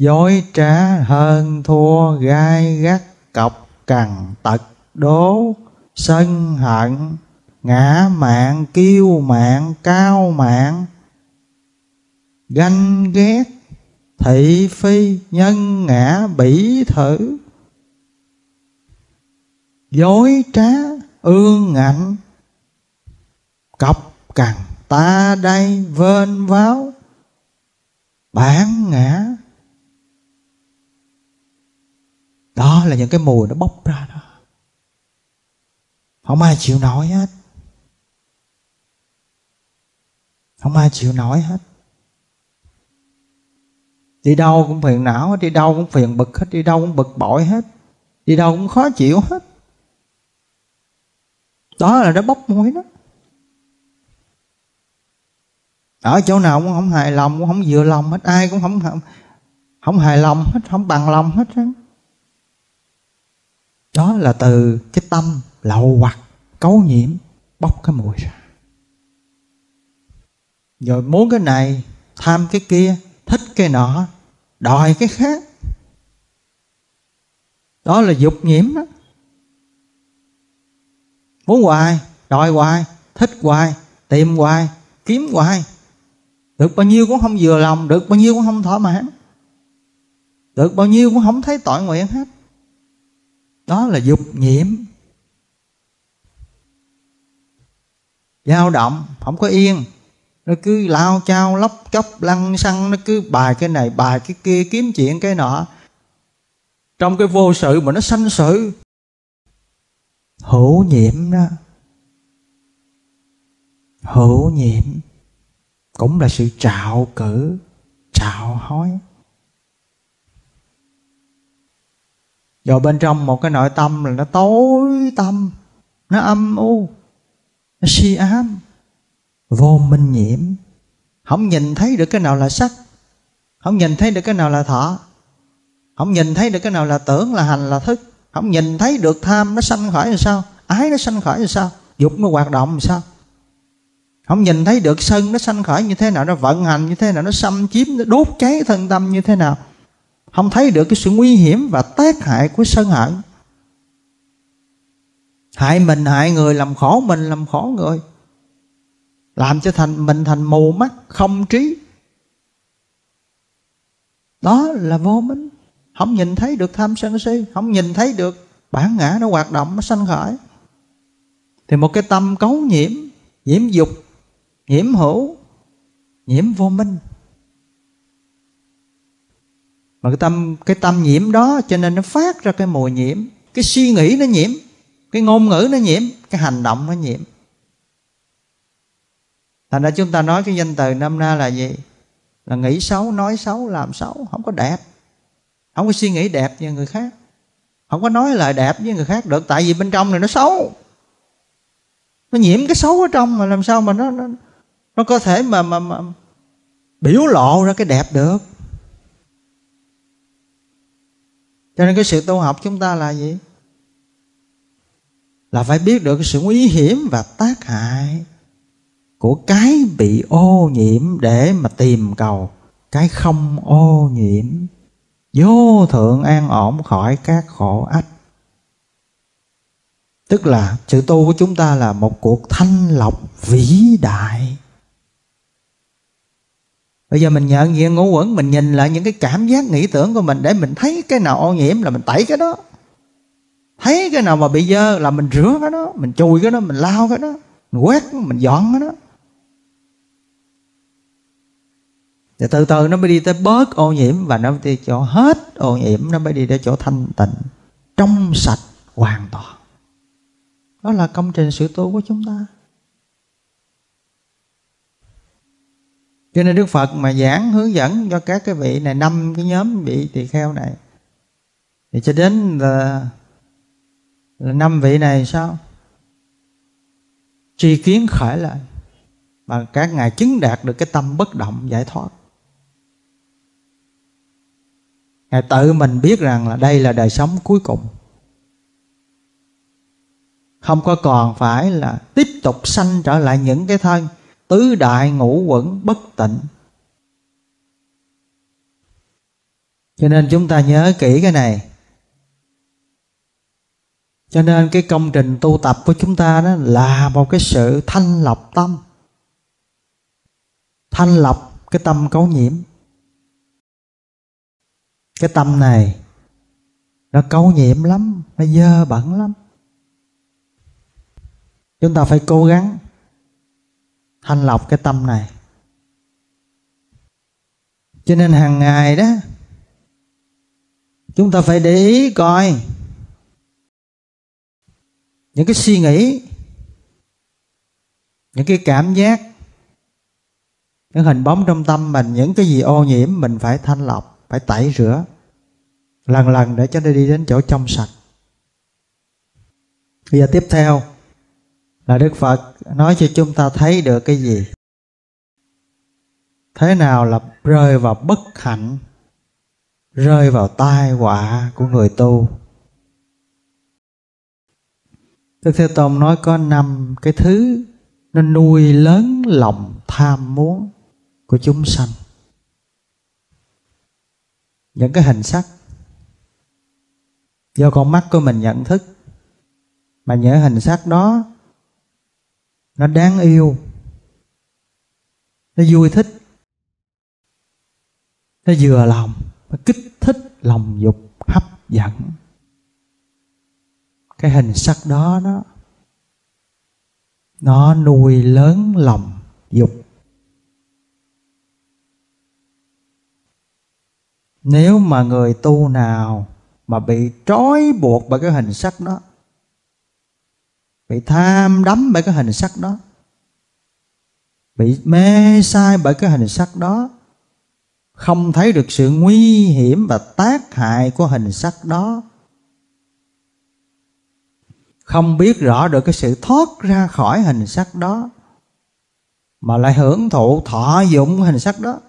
dối trá hơn thua, gai gắt cọc cằn tật đố, sân hận, ngã mạng, kiêu mạng, cao mạng. Ganh ghét, thị phi, nhân ngã bỉ thử. Dối trá, ương ngạnh, cọc cằn ta đây vên váo. Bản ngã đó là những cái mùi nó bốc ra đó. Không ai chịu nổi hết. Không ai chịu nổi hết. Đi đâu cũng phiền não đi đâu cũng phiền bực hết đi đâu cũng bực bội hết đi đâu cũng khó chịu hết. Đó là nó bốc mũi đó. Ở chỗ nào cũng không hài lòng cũng không vừa lòng hết ai cũng không không, không hài lòng hết không bằng lòng hết đó là từ cái tâm lậu hoặc, cấu nhiễm, bốc cái mùi ra. Rồi muốn cái này, tham cái kia, thích cái nọ, đòi cái khác. Đó là dục nhiễm đó muốn hoài, đòi hoài, thích hoài, tìm hoài, kiếm hoài. Được bao nhiêu cũng không vừa lòng, được bao nhiêu cũng không thỏa mãn. Được bao nhiêu cũng không thấy tội nguyện hết đó là dục nhiễm. Dao động, không có yên. Nó cứ lao chao, lóc chóc, lăn xăng, nó cứ bài cái này, bài cái kia, kiếm chuyện cái nọ. Trong cái vô sự mà nó sanh sự, hữu nhiễm đó. Hữu nhiễm cũng là sự trạo cử, trạo hối. Vào bên trong một cái nội tâm là nó tối tâm nó âm u, nó si ám, vô minh nhiễm. Không nhìn thấy được cái nào là sắc, không nhìn thấy được cái nào là thọ, không nhìn thấy được cái nào là tưởng là hành là thức, không nhìn thấy được tham nó sanh khởi làm sao, ái nó sanh khởi làm sao, dục nó hoạt động làm sao. Không nhìn thấy được sân nó sanh khởi như thế nào, nó vận hành như thế nào, nó xâm chiếm, nó đốt cháy thân tâm như thế nào không thấy được cái sự nguy hiểm và tác hại của sân hận. Hại mình, hại người, làm khổ mình, làm khổ người. Làm cho thành, mình thành mù mắt, không trí. Đó là vô minh. Không nhìn thấy được tham sân si, không nhìn thấy được bản ngã nó hoạt động, nó sanh khởi. Thì một cái tâm cấu nhiễm nhiễm dục, nhiễm hữu, nhiễm vô minh mà cái tâm cái tâm nhiễm đó cho nên nó phát ra cái mùi nhiễm. Cái suy nghĩ nó nhiễm cái ngôn ngữ nó nhiễm cái hành động nó nhiễm. Thành ra chúng ta nói cái danh từ năm na là gì? Là nghĩ xấu nói xấu làm xấu không có đẹp. Không có suy nghĩ đẹp như người khác. Không có nói lời đẹp với người khác được tại vì bên trong này nó xấu. Nó nhiễm cái xấu ở trong mà làm sao mà nó nó, nó có thể mà, mà mà biểu lộ ra cái đẹp được. Cho nên cái sự tu học chúng ta là gì? Là phải biết được cái sự nguy hiểm và tác hại của cái bị ô nhiễm để mà tìm cầu, cái không ô nhiễm. Vô thượng an ổn khỏi các khổ ách. Tức là sự tu của chúng ta là một cuộc thanh lọc vĩ đại bây giờ mình nhận diện ngũ quẩn, mình nhìn lại những cái cảm giác, nghĩ tưởng của mình để mình thấy cái nào ô nhiễm là mình tẩy cái đó. Thấy cái nào mà bị dơ là mình rửa cái đó, mình chùi cái đó, mình lau cái đó, mình quét, mình dọn cái đó. Thì từ từ nó mới đi tới bớt ô nhiễm và nó đi chỗ hết ô nhiễm, nó mới đi tới chỗ thanh tịnh, trong sạch hoàn toàn. Đó là công trình sự tu của chúng ta. Cho nên đức phật mà giảng, hướng dẫn cho các cái vị này, năm cái nhóm vị tỳ kheo này. Thì cho đến là là năm vị này sao? Tri kiến khởi lại, mà các ngài chứng đạt được cái tâm bất động giải thoát. Ngài tự mình biết rằng là đây là đời sống cuối cùng. Không có còn phải là tiếp tục sanh trở lại những cái thân tứ đại ngũ quẩn bất tịnh. Cho nên chúng ta nhớ kỹ cái này. Cho nên cái công trình tu tập của chúng ta đó là một cái sự thanh lọc tâm. Thanh lọc cái tâm cấu nhiễm. Cái tâm này, nó cấu nhiễm lắm, nó dơ bẩn lắm. Chúng ta phải cố gắng thanh lọc cái tâm này. Cho nên hàng ngày đó, chúng ta phải để ý coi những cái suy nghĩ, những cái cảm giác, những hình bóng trong tâm mình, những cái gì ô nhiễm mình phải thanh lọc, phải tẩy rửa lần lần để cho nó đi đến chỗ trong sạch. Bây giờ tiếp theo là đức phật nói cho chúng ta thấy được cái gì? Thế nào là rơi vào bất hạnh, rơi vào tai họa của người tu? Đức Thế Tôn nói có năm cái thứ nó nuôi lớn lòng tham muốn của chúng sanh. Những cái hình sắc. Do con mắt của mình nhận thức, mà những hình sắc đó nó đáng yêu. Nó vui thích. Nó vừa lòng, nó kích thích lòng dục hấp dẫn. Cái hình sắc đó nó nó nuôi lớn lòng dục. Nếu mà người tu nào mà bị trói buộc bởi cái hình sắc đó bị tham đắm bởi cái hình sắc đó. Bị mê sai bởi cái hình sắc đó. Không thấy được sự nguy hiểm và tác hại của hình sắc đó. Không biết rõ được cái sự thoát ra khỏi hình sắc đó, mà lại hưởng thụ, thọ dụng hình sắc đó.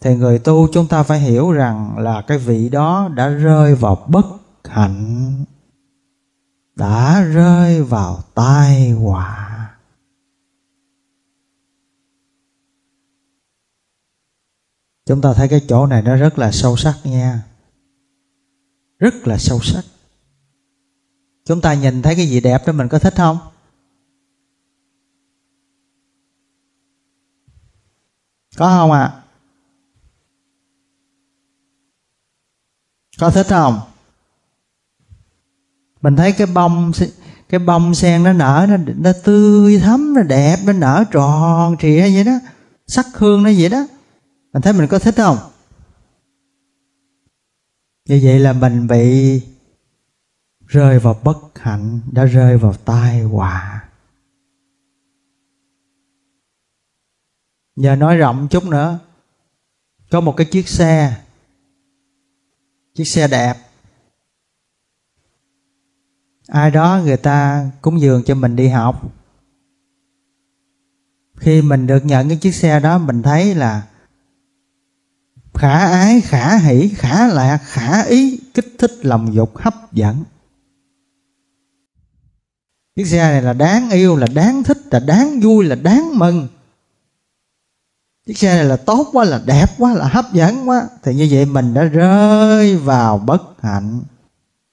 Thì người tu chúng ta phải hiểu rằng là cái vị đó đã rơi vào bất hạnh đã rơi vào tai họa. Chúng ta thấy cái chỗ này nó rất là sâu sắc nha. Rất là sâu sắc. Chúng ta nhìn thấy cái gì đẹp đó mình có thích không? Có không ạ? À? có thích không? Mình thấy cái bông cái bông sen nó nở, nó nó tươi thắm, nó đẹp, nó nở tròn trịa vậy đó. Sắc hương nó vậy đó. Mình thấy mình có thích không? Như vậy là mình bị rơi vào bất hạnh, đã rơi vào tai họa. Giờ nói rộng chút nữa. Có một cái chiếc xe. Chiếc xe đẹp ai đó người ta cúng dường cho mình đi học. Khi mình được nhận cái chiếc xe đó, mình thấy là khả ái, khả hỷ, khả lạc, khả ý, kích thích, lòng dục, hấp dẫn. Chiếc xe này là đáng yêu, là đáng thích, là đáng vui, là đáng mừng. Chiếc xe này là tốt quá, là đẹp quá, là hấp dẫn quá. Thì như vậy mình đã rơi vào bất hạnh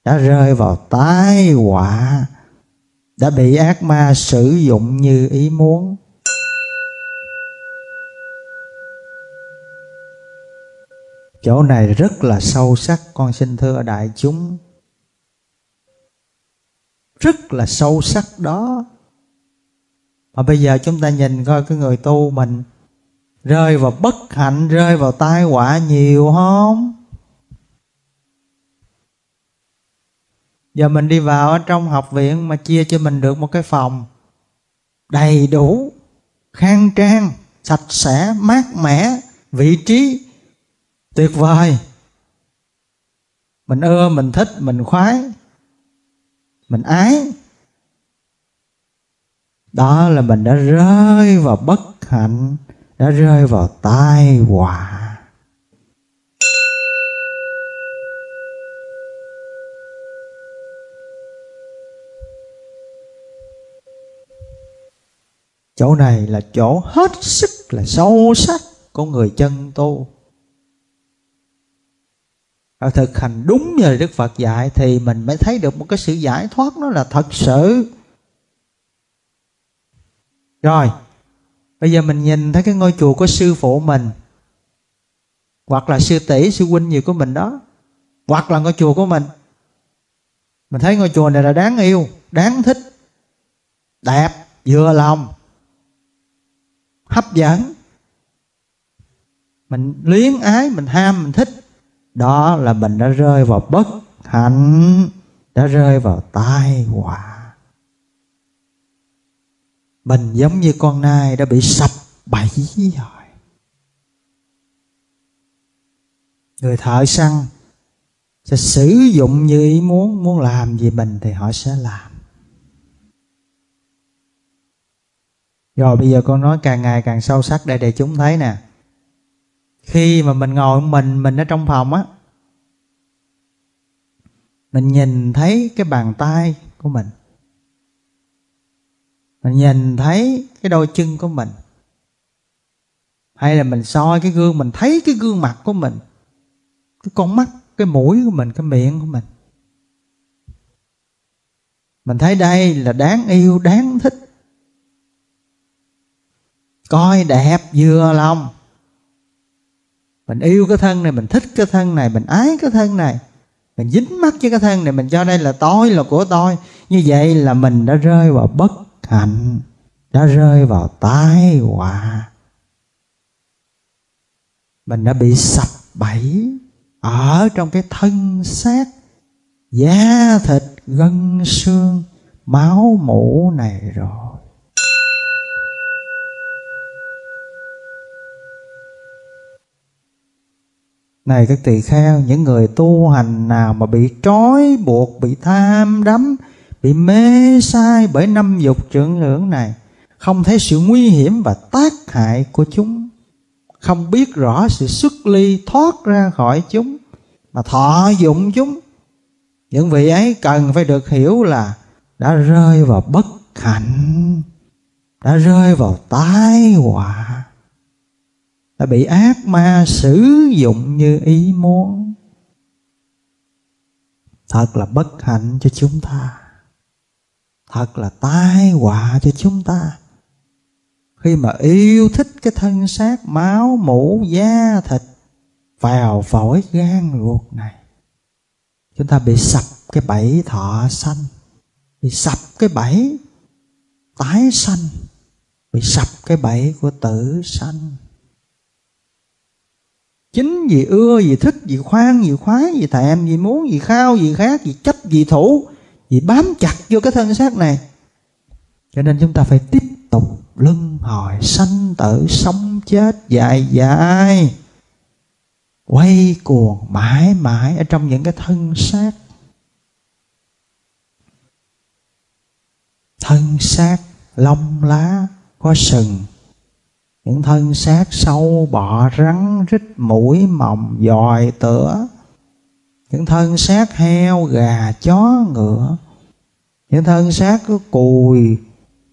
đã rơi vào tai họa, đã bị ác ma sử dụng như ý muốn. Chỗ này rất là sâu sắc, con xin thưa đại chúng. Rất là sâu sắc đó. Mà bây giờ chúng ta nhìn coi cái người tu mình rơi vào bất hạnh, rơi vào tai họa nhiều không? Giờ mình đi vào ở trong học viện mà chia cho mình được một cái phòng đầy đủ, khang trang, sạch sẽ, mát mẻ, vị trí tuyệt vời. Mình ưa, mình thích, mình khoái, mình ái. Đó là mình đã rơi vào bất hạnh, đã rơi vào tai họa. Chỗ này là chỗ hết sức là sâu sắc của người chân tu. Và thực hành đúng như Đức Phật dạy thì mình mới thấy được một cái sự giải thoát nó là thật sự. Rồi, bây giờ mình nhìn thấy cái ngôi chùa của sư phụ mình, hoặc là sư tỷ, sư huynh gì của mình đó, hoặc là ngôi chùa của mình. Mình thấy ngôi chùa này là đáng yêu, đáng thích, đẹp, vừa lòng hấp dẫn. Mình luyến ái, mình ham, mình thích. Đó là mình đã rơi vào bất hạnh, đã rơi vào tai họa. Mình giống như con nai đã bị sập bẫy rồi. Người thợ săn sẽ sử dụng như ý muốn muốn làm gì mình thì họ sẽ làm. Rồi bây giờ con nói càng ngày càng sâu sắc để để chúng thấy nè. Khi mà mình ngồi mình mình ở trong phòng á, mình nhìn thấy cái bàn tay của mình. Mình nhìn thấy cái đôi chân của mình. Hay là mình soi cái gương, mình thấy cái gương mặt của mình, cái con mắt, cái mũi của mình, cái miệng của mình. Mình thấy đây là đáng yêu, đáng thích coi đẹp vừa lòng. Mình yêu cái thân này, mình thích cái thân này, mình ái cái thân này, mình dính mắt với cái thân này, mình cho đây là tôi, là của tôi. Như vậy là mình đã rơi vào bất hạnh, đã rơi vào tai họa. Mình đã bị sập bẫy ở trong cái thân xác da thịt gân xương máu mủ này rồi. Này các tỳ kheo, những người tu hành nào mà bị trói buộc, bị tham đắm, bị mê sai bởi năm dục trưởng hưởng này, không thấy sự nguy hiểm và tác hại của chúng, không biết rõ sự xuất ly thoát ra khỏi chúng, mà thọ dụng chúng, những vị ấy cần phải được hiểu là đã rơi vào bất hạnh, đã rơi vào tai họa đã bị ác ma sử dụng như ý muốn. Thật là bất hạnh cho chúng ta. Thật là tai họa cho chúng ta. Khi mà yêu thích cái thân xác máu, mũ, da, thịt, vào phổi gan ruột này, chúng ta bị sập cái bẫy thọ sanh, bị sập cái bẫy tái sanh, bị sập cái bẫy của tử sanh chính vì ưa, vì thích, vì khoan, vì khoái, vì thèm, vì muốn, vì khao, vì khác vì chấp, vì thủ, vì bám chặt vô cái thân xác này. Cho nên chúng ta phải tiếp tục luân hồi, sanh tử, sống chết dài dài. Quay cuồng mãi mãi ở trong những cái thân xác. Thân xác lông lá có sừng những thân xác sâu bọ rắn, rít mũi mòng dòi tửa. Những thân xác heo, gà, chó, ngựa. Những thân xác cứ cùi,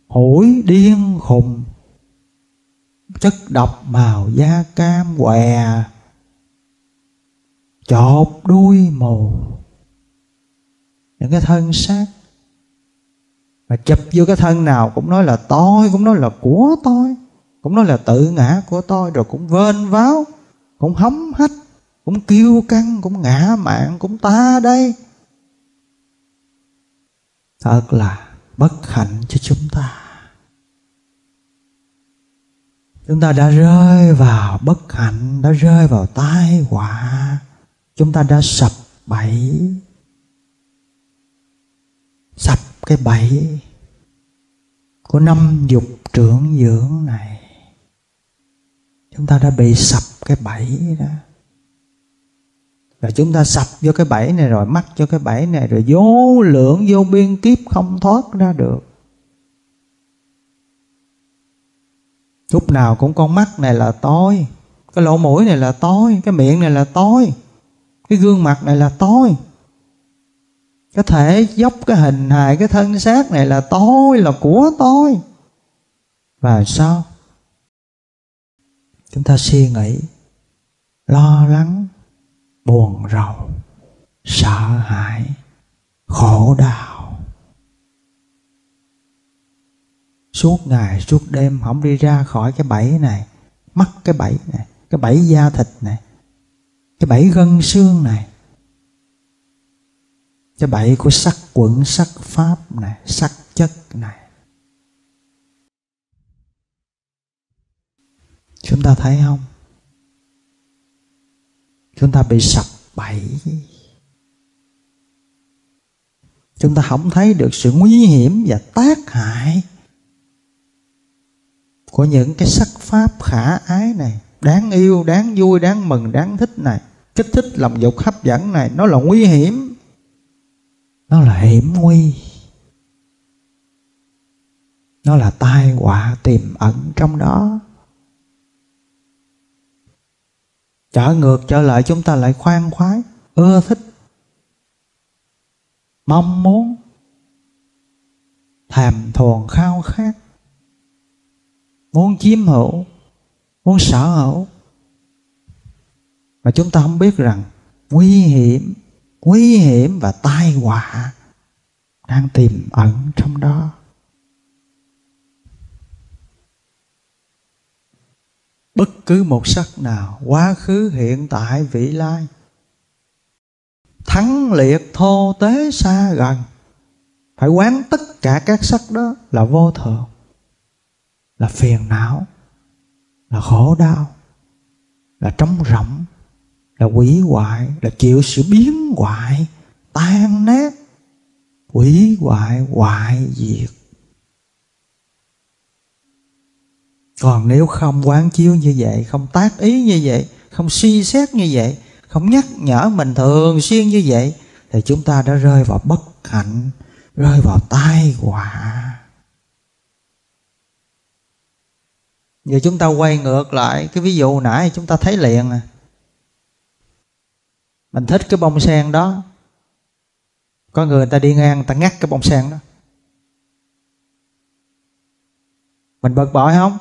hủi, điên khùng. Chất độc màu da cam què. Chộp đuôi mù. Những cái thân xác mà chụp vô cái thân nào cũng nói là tôi, cũng nói là của tôi cũng nói là tự ngã của tôi rồi cũng vên váo, cũng hóng hách, cũng kiêu căng, cũng ngã mạng, cũng ta đây. Thật là bất hạnh cho chúng ta. Chúng ta đã rơi vào bất hạnh, đã rơi vào tai họa. Chúng ta đã sập bẫy. Sập cái bẫy của năm dục trưởng dưỡng này chúng ta đã bị sập cái bẫy đó. Và chúng ta sập vô cái bẫy này rồi, mắc cho cái bẫy này rồi vô lượng, vô biên kiếp không thoát ra được. Lúc nào cũng con mắt này là tôi, cái lỗ mũi này là tôi, cái miệng này là tôi, cái gương mặt này là tôi. Cái thể dốc, cái hình hài, cái thân xác này là tôi, là của tôi. Và sao? Chúng ta suy nghĩ, lo lắng, buồn rầu, sợ hãi, khổ đau. Suốt ngày, suốt đêm không đi ra khỏi cái bẫy này mắc cái bẫy này, cái bẫy da thịt này, cái bẫy gân xương này, cái bẫy của sắc quẩn, sắc pháp này, sắc chất này. Chúng ta thấy không? Chúng ta bị sập bẫy. Chúng ta không thấy được sự nguy hiểm và tác hại của những cái sắc pháp khả ái này. Đáng yêu, đáng vui, đáng mừng, đáng thích này. Kích thích lòng dục hấp dẫn này, nó là nguy hiểm. Nó là hiểm nguy. Nó là tai họa tiềm ẩn trong đó. Trở ngược trở lại chúng ta lại khoan khoái, ưa thích, mong muốn, thèm thuồng khao khát, muốn chiếm hữu, muốn sở hữu. Mà chúng ta không biết rằng nguy hiểm nguy hiểm và tai họa đang tiềm ẩn trong đó. Bất cứ một sắc nào, quá khứ, hiện tại, vị lai. Thắng liệt, thô tế, xa gần. Phải quán tất cả các sắc đó là vô thường, là phiền não, là khổ đau, là trống rỗng, là quỷ hoại, là chịu sự biến hoại, tan nát quỷ hoại hoại diệt. Còn nếu không quán chiếu như vậy không tác ý như vậy không suy xét như vậy không nhắc nhở mình thường xuyên như vậy thì chúng ta đã rơi vào bất hạnh rơi vào tai họa. Giờ chúng ta quay ngược lại cái ví dụ nãy chúng ta thấy liền à. Mình thích cái bông sen đó. Có người, người ta đi ngang người ta ngắt cái bông sen đó. Mình bực bội không?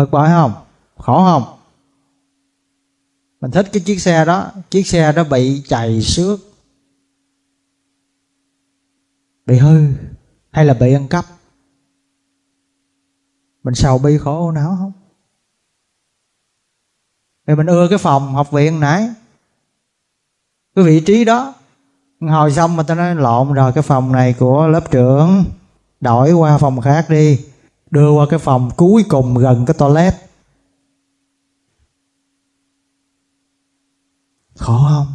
Bực bội không? Khổ không? Mình thích cái chiếc xe đó. Chiếc xe đó bị chày xước. Bị hư. Hay là bị ăn cắp. Mình sầu bi khổ não không? Thì mình ưa cái phòng học viện nãy. Cái vị trí đó. Hồi xong mà ta nói lộn rồi, cái phòng này của lớp trưởng. Đổi qua phòng khác đi đưa qua cái phòng cuối cùng gần cái toilet. Khổ không?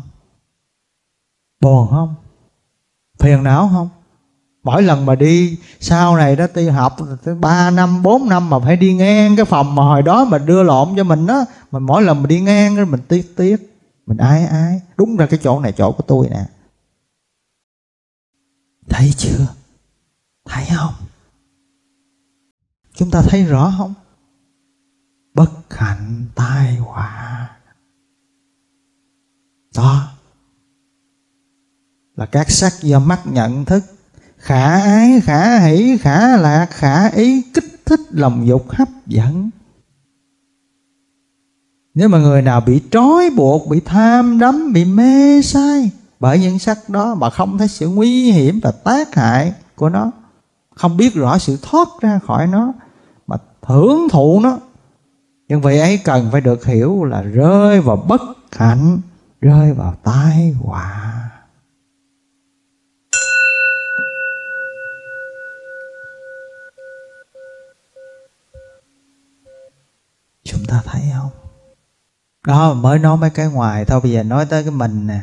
Buồn không? Phiền não không? Mỗi lần mà đi sau này đó đi học tới ba năm, bốn năm mà phải đi ngang cái phòng mà hồi đó mà đưa lộn cho mình đó mà mỗi lần mà đi ngang đó mình tiếc tiếc. Mình ái ái. Đúng ra cái chỗ này chỗ của tôi nè. Thấy chưa? Thấy không? Chúng ta thấy rõ không? Bất hạnh tai họa. Đó là các sắc do mắt nhận thức. Khả ái, khả hỷ, khả lạc, khả ý, kích thích lòng dục hấp dẫn. Nếu mà người nào bị trói buộc, bị tham đắm, bị mê say bởi những sắc đó mà không thấy sự nguy hiểm và tác hại của nó, không biết rõ sự thoát ra khỏi nó hưởng thụ nó. Nhưng vậy ấy cần phải được hiểu là rơi vào bất hạnh, rơi vào tai họa. Chúng ta thấy không? Đó, mới nói mấy cái ngoài. Thôi, bây giờ nói tới cái mình nè.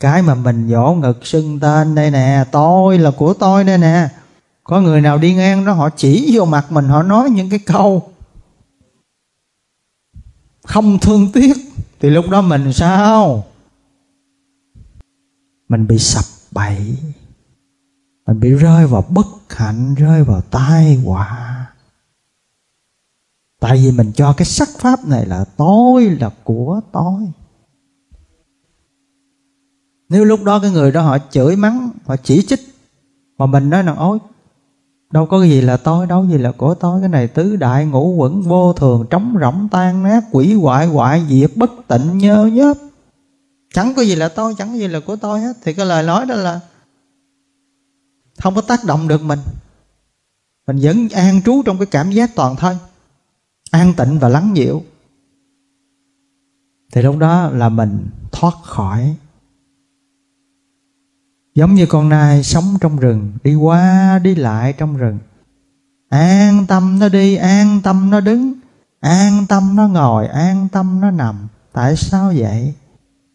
Cái mà mình vỗ ngực xưng tên đây nè, tôi là của tôi đây nè có người nào đi ngang đó, họ chỉ vô mặt mình, họ nói những cái câu không thương tiếc. Thì lúc đó mình sao? Mình bị sập bẫy. Mình bị rơi vào bất hạnh, rơi vào tai họa. Tại vì mình cho cái sắc pháp này là tôi là của tôi. Nếu lúc đó cái người đó họ chửi mắng, họ chỉ trích, mà mình nói là, ôi đâu có gì là tôi đâu gì là của tôi cái này tứ đại ngũ quẩn vô thường, trống rỗng, tan nát, quỷ hoại hoại diệt, bất tịnh, nhơ nhớp. Chẳng có gì là tôi chẳng có gì là của tôi hết. Thì cái lời nói đó là không có tác động được mình. Mình vẫn an trú trong cái cảm giác toàn thân, an tịnh và lắng dịu. Thì lúc đó là mình thoát khỏi Giống như con nai sống trong rừng, Đi qua đi lại trong rừng. An tâm nó đi, An tâm nó đứng. An tâm nó ngồi, An tâm nó nằm. Tại sao vậy?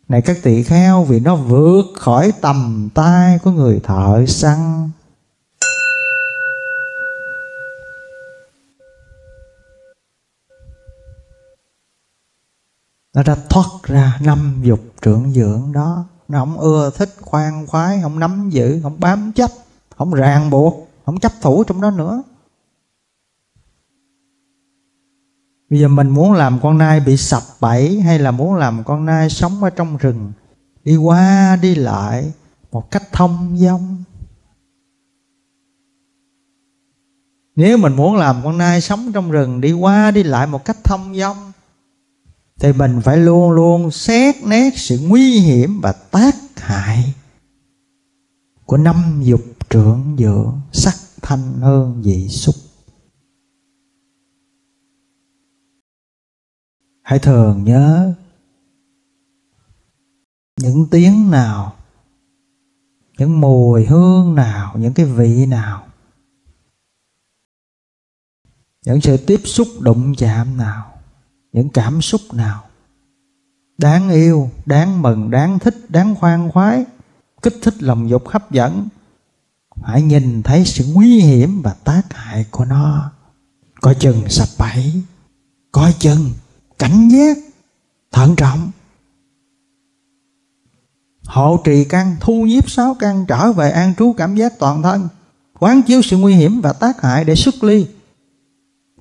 Này các tỳ kheo, Vì nó vượt khỏi tầm tay Của người thợ săn. Nó đã thoát ra năm dục trưởng dưỡng đó nó không ưa, thích khoan khoái, không nắm giữ, không bám chấp, không ràng buộc, không chấp thủ trong đó nữa. Bây giờ mình muốn làm con nai bị sập bẫy, hay là muốn làm con nai sống ở trong rừng, đi qua, đi lại, một cách thông dong? Nếu mình muốn làm con nai sống trong rừng, đi qua, đi lại một cách thông dong thì mình phải luôn luôn xét nét sự nguy hiểm và tác hại của năm dục trưởng dưỡng sắc thanh hương vị xúc. Hãy thường nhớ những tiếng nào, những mùi hương nào, những cái vị nào, những sự tiếp xúc đụng chạm nào những cảm xúc nào? Đáng yêu, đáng mừng, đáng thích, đáng khoan khoái, kích thích lòng dục hấp dẫn. Hãy nhìn thấy sự nguy hiểm và tác hại của nó. Coi chừng sập bẫy coi chừng cảnh giác, thận trọng. Hộ trì căn, thu nhiếp sáu căn, trở về an trú cảm giác toàn thân, quán chiếu sự nguy hiểm và tác hại để xuất ly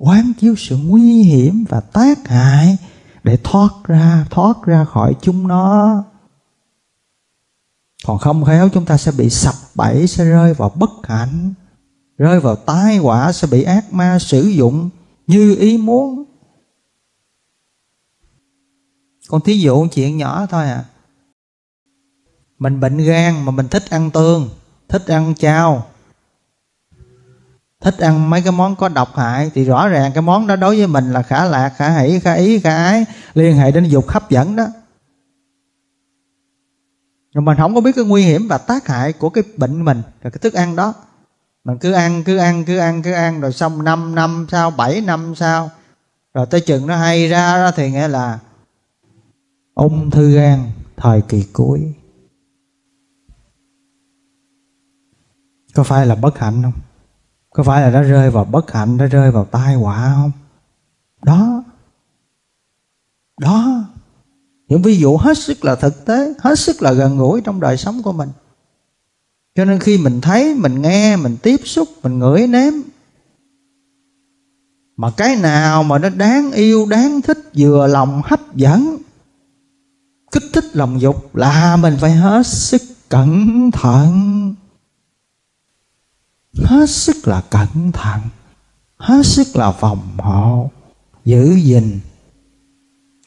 quán chiếu sự nguy hiểm và tác hại để thoát ra thoát ra khỏi chúng nó. Còn không khéo, chúng ta sẽ bị sập bẫy, sẽ rơi vào bất hạnh, rơi vào tai họa, sẽ bị ác ma sử dụng như ý muốn. Con thí dụ chuyện nhỏ thôi à. Mình bệnh gan mà mình thích ăn tương, thích ăn chao thích ăn mấy cái món có độc hại thì rõ ràng cái món đó đối với mình là khả lạc, khả hỷ, khả ý, khả ái, liên hệ đến dục hấp dẫn đó. Nhưng mình không có biết cái nguy hiểm và tác hại của cái bệnh mình là cái thức ăn đó. Mình cứ ăn cứ ăn cứ ăn cứ ăn, rồi xong 5 năm sau 7 năm sau, rồi tới chừng nó hay ra đó thì nghĩa là ung thư gan thời kỳ cuối. Có phải là bất hạnh không? Có phải là nó rơi vào bất hạnh nó rơi vào tai họa không? Đó. Đó. Những ví dụ hết sức là thực tế, hết sức là gần gũi trong đời sống của mình. Cho nên khi mình thấy, mình nghe, mình tiếp xúc, mình ngửi nếm, mà cái nào mà nó đáng yêu, đáng thích, vừa lòng hấp dẫn, kích thích lòng dục là mình phải hết sức cẩn thận hết sức là cẩn thận. Hết sức là phòng hộ. Giữ gìn.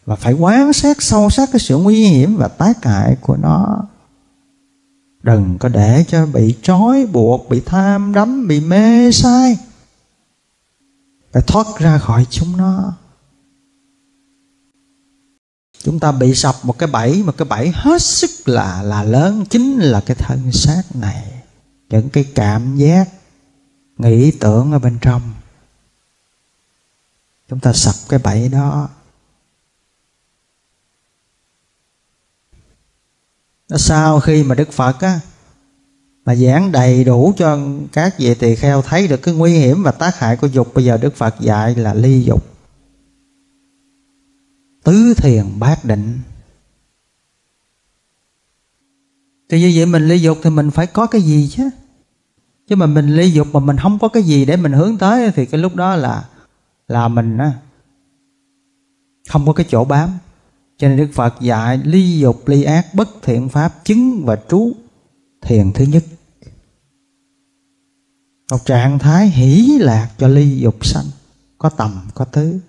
Và phải quán sát sâu sắc cái sự nguy hiểm và tác hại của nó. Đừng có để cho bị trói buộc, bị tham đắm, bị mê sai phải thoát ra khỏi chúng nó. Chúng ta bị sập một cái bẫy, một cái bẫy hết sức là là lớn, chính là cái thân xác này những cái cảm giác, nghĩ tưởng ở bên trong. Chúng ta sập cái bẫy đó. Nó sau khi mà đức phật á, mà giảng đầy đủ cho các vị tỳ kheo thấy được cái nguy hiểm và tác hại của dục, bây giờ đức phật dạy là ly dục. Tứ thiền bát định. Thì như vậy mình ly dục thì mình phải có cái gì chứ? Chứ mà mình ly dục mà mình không có cái gì để mình hướng tới thì cái lúc đó là là mình á, không có cái chỗ bám. Cho nên đức phật dạy ly dục, ly ác, bất thiện pháp, chứng và trú, thiền thứ nhất. Một trạng thái hỷ lạc cho ly dục sanh, có tầm, có tứ.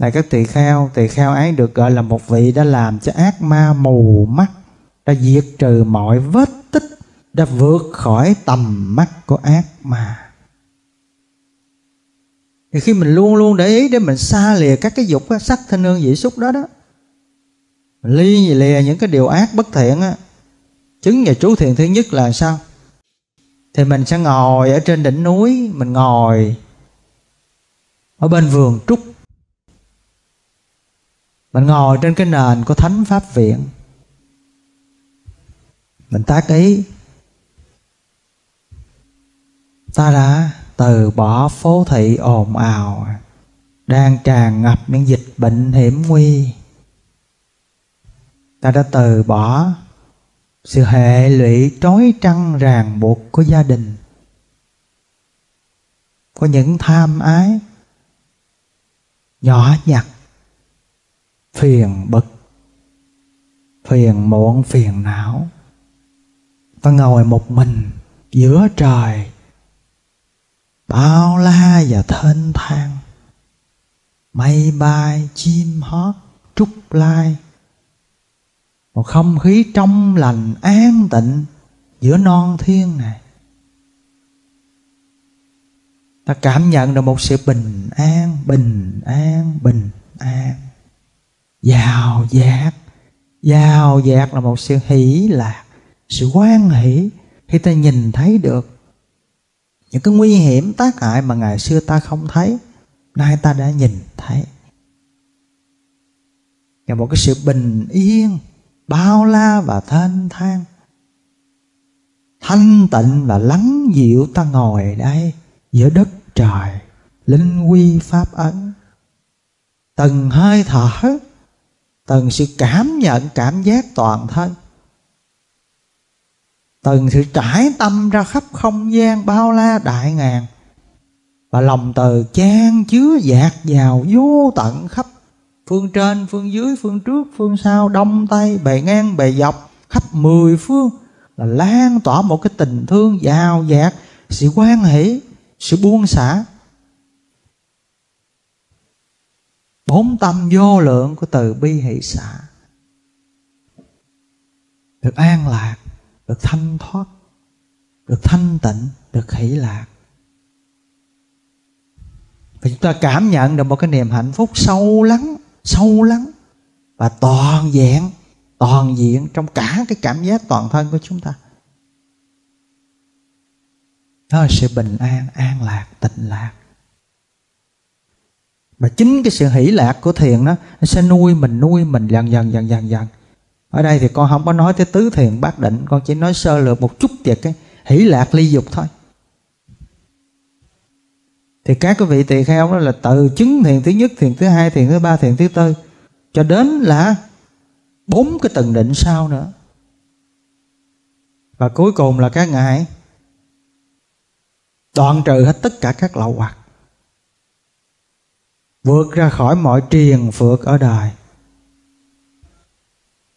Tại các tỳ kheo tỳ kheo ấy được gọi là một vị đã làm cho ác ma mù mắt, đã diệt trừ mọi vết tích, đã vượt khỏi tầm mắt của ác ma. Thì khi mình luôn luôn để ý để mình xa lìa các cái dục sắc thanh hương dị xúc đó đó, mình ly lìa những cái điều ác bất thiện á, chứng và trú thiện thứ nhất là sao? Thì mình sẽ ngồi ở trên đỉnh núi, mình ngồi ở bên vườn trúc mình ngồi trên cái nền của thánh pháp viện. Mình tác ý. Ta đã từ bỏ phố thị ồn ào, đang tràn ngập những dịch bệnh hiểm nguy. Ta đã từ bỏ sự hệ lụy trói trăng ràng buộc của gia đình có những tham ái nhỏ nhặt phiền bực, phiền muộn, phiền não. Ta ngồi một mình giữa trời, bao la và thênh thang. Mây bay, chim hót, trúc lai. Một không khí trong lành, an tịnh giữa non thiên này. Ta cảm nhận được một sự bình an bình an bình an giàu dạt giàu dạt là một sự hỷ lạc, sự quan hỷ. Khi ta nhìn thấy được những cái nguy hiểm tác hại mà ngày xưa ta không thấy, nay ta đã nhìn thấy. Và một cái sự bình yên, bao la và thênh thang. Thanh tịnh và lắng dịu ta ngồi đây giữa đất trời, linh quy pháp ấn. Từng hơi thở từng sự cảm nhận, cảm giác toàn thân. Từng sự trải tâm ra khắp không gian bao la đại ngàn. Và lòng từ chan chứa dạt vào vô tận khắp. Phương trên, phương dưới, phương trước, phương sau, đông, tây, bề ngang, bề dọc, khắp mười phương là lan tỏa một cái tình thương giàu dạt, sự quan hỷ, sự buông xả. Bốn tâm vô lượng của từ bi hỷ xả được an lạc, được thanh thoát, được thanh tịnh, được hỷ lạc. Và chúng ta cảm nhận được một cái niềm hạnh phúc sâu lắng sâu lắng và toàn diện toàn diện trong cả cái cảm giác toàn thân của chúng ta. Đó là sự bình an an lạc, tịnh lạc mà chính cái sự hỷ lạc của thiền đó, nó sẽ nuôi mình nuôi mình dần dần dần dần dần. Ở đây thì con không có nói tới tứ thiền bát định, con chỉ nói sơ lược một chút về cái hỷ lạc ly dục thôi. Thì các cái vị tỳ kheo đó là từ chứng thiền thứ nhất, thiền thứ hai, thiền thứ ba, thiền thứ tư, cho đến là bốn cái tầng định sau nữa. Và cuối cùng là các ngài đoạn trừ hết tất cả các lậu hoặc vượt ra khỏi mọi triền phượt ở đời.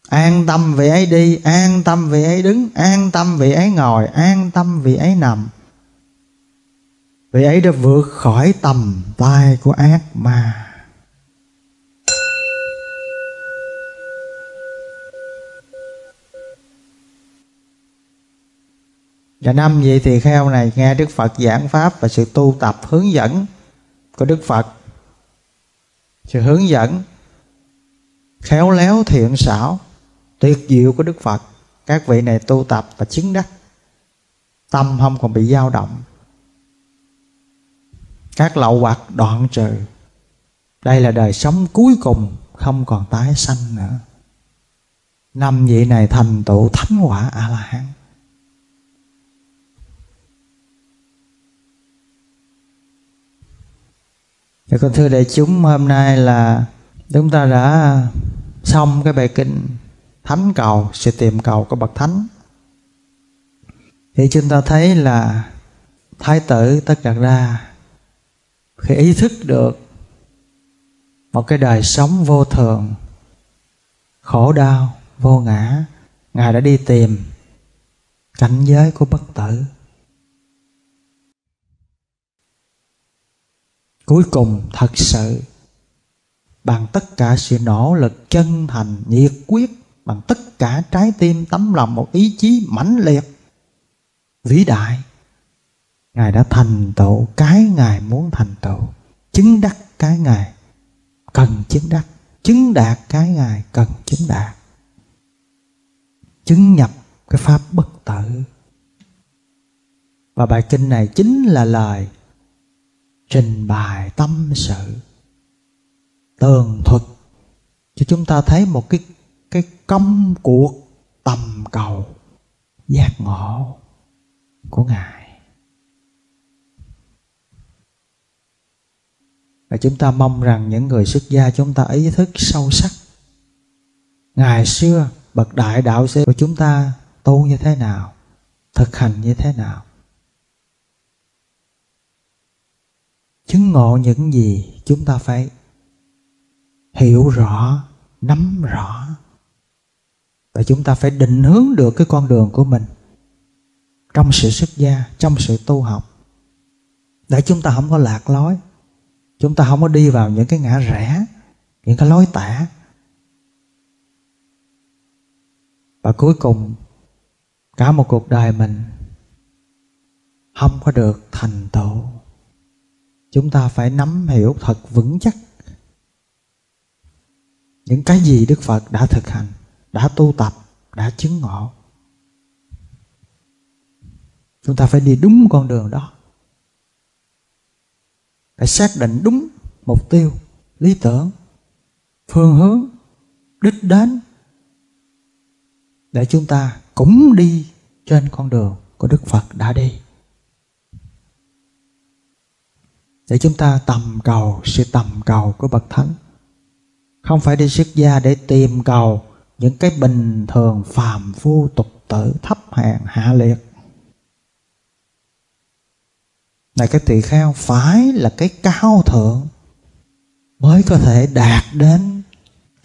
An tâm vị ấy đi, an tâm vị ấy đứng, an tâm vị ấy ngồi, an tâm vị ấy nằm. Vị ấy đã vượt khỏi tầm tay của ác ma. Và năm vị tỳ kheo này nghe đức phật giảng pháp và sự tu tập hướng dẫn của đức phật sự hướng dẫn, khéo léo thiện xảo, tuyệt diệu của đức phật. Các vị này tu tập và chứng đắc. Tâm không còn bị dao động. Các lậu hoặc đoạn trừ. Đây là đời sống cuối cùng, không còn tái sanh nữa. Năm vị này thành tựu thánh quả a la hán. Và con thưa đại chúng, hôm nay là chúng ta đã xong cái bài kinh thánh cầu, sự tìm cầu của bậc thánh. Thì chúng ta thấy là thái tử tất đạt đa khi ý thức được một cái đời sống vô thường, khổ đau, vô ngã, ngài đã đi tìm cảnh giới của bất tử. Cuối cùng thật sự, bằng tất cả sự nỗ lực chân thành, nhiệt quyết, bằng tất cả trái tim tấm lòng một ý chí mãnh liệt, vĩ đại, ngài đã thành tựu cái ngài muốn thành tựu, chứng đắc cái ngài cần chứng đắc, chứng đạt cái ngài cần chứng đạt, chứng nhập cái pháp bất tử. Và bài kinh này chính là lời trình bày tâm sự tường thuật cho chúng ta thấy một cái cái công cuộc tầm cầu giác ngộ của ngài. Và chúng ta mong rằng những người xuất gia chúng ta ý thức sâu sắc ngày xưa bậc đại đạo sư của chúng ta tu như thế nào, thực hành như thế nào. Chứng ngộ những gì chúng ta phải hiểu rõ, nắm rõ. Và chúng ta phải định hướng được cái con đường của mình trong sự xuất gia, trong sự tu học. Để chúng ta không có lạc lối, chúng ta không có đi vào những cái ngã rẽ, những cái lối tả. Và cuối cùng, cả một cuộc đời mình không có được thành tựu chúng ta phải nắm hiểu thật vững chắc những cái gì đức phật đã thực hành, đã tu tập, đã chứng ngộ. Chúng ta phải đi đúng con đường đó. Phải xác định đúng mục tiêu, lý tưởng, phương hướng, đích đến để chúng ta cũng đi trên con đường của đức phật đã đi. Để chúng ta tầm cầu, sự tầm cầu của bậc thánh. Không phải đi xuất gia để tìm cầu, những cái bình thường phàm phu tục tử thấp hèn hạ liệt. Này cái tỳ kheo, phải là cái cao thượng mới có thể đạt đến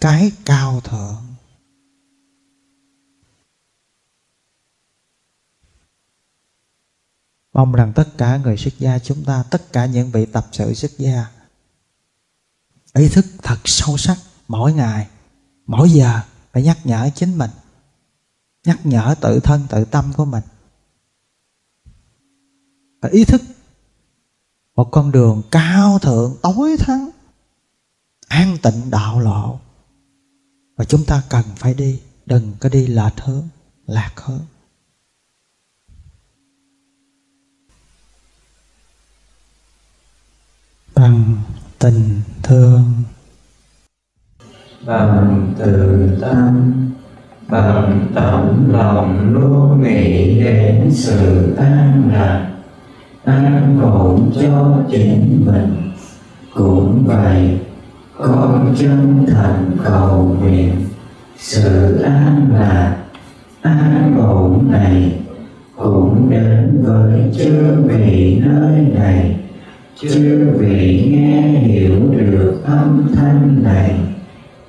cái cao thượng. Mong rằng tất cả người xuất gia chúng ta, tất cả những vị tập sự xuất gia, ý thức thật sâu sắc mỗi ngày, mỗi giờ phải nhắc nhở chính mình, nhắc nhở tự thân, tự tâm của mình. Và ý thức một con đường cao thượng, tối thắng, an tịnh đạo lộ. Và chúng ta cần phải đi, đừng có đi lệch hướng, lạc hướng bằng tình thương. Bằng từ tâm, bằng tấm lòng luôn nghĩ đến sự an lạc, an ổn cho chính mình. Cũng vậy, con chân thành cầu nguyện, sự an lạc, an ổn này cũng đến với chư vị nơi này chư vị nghe hiểu được âm thanh này,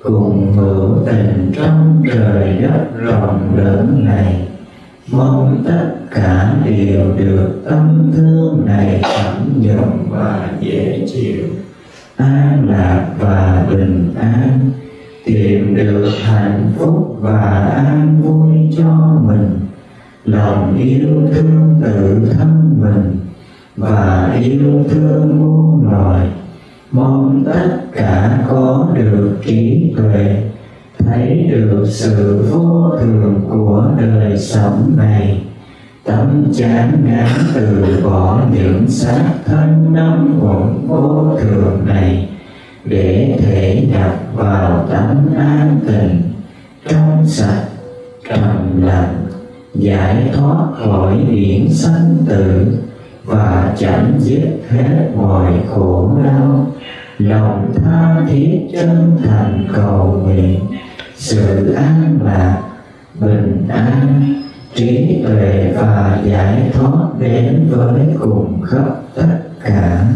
cùng hữu tình trong trời đất rộng lớn này, mong tất cả đều được tâm thương này cảm nhận và dễ chịu. An lạc và bình an, tìm được hạnh phúc và an vui cho mình. Lòng yêu thương tự thân mình và yêu thương muôn loài. Mong tất cả có được trí tuệ, thấy được sự vô thường của đời sống này. Tâm chán ngán từ bỏ những xác thân năm uẩn vô thường này, để thể nhập vào tánh an tịnh, trong sạch trầm lặng giải thoát khỏi biển sanh tử và chẳng dứt hết mọi khổ đau. Lòng tha thiết chân thành cầu nguyện, sự an lạc, bình an, trí tuệ và giải thoát đến với cùng khắp tất cả.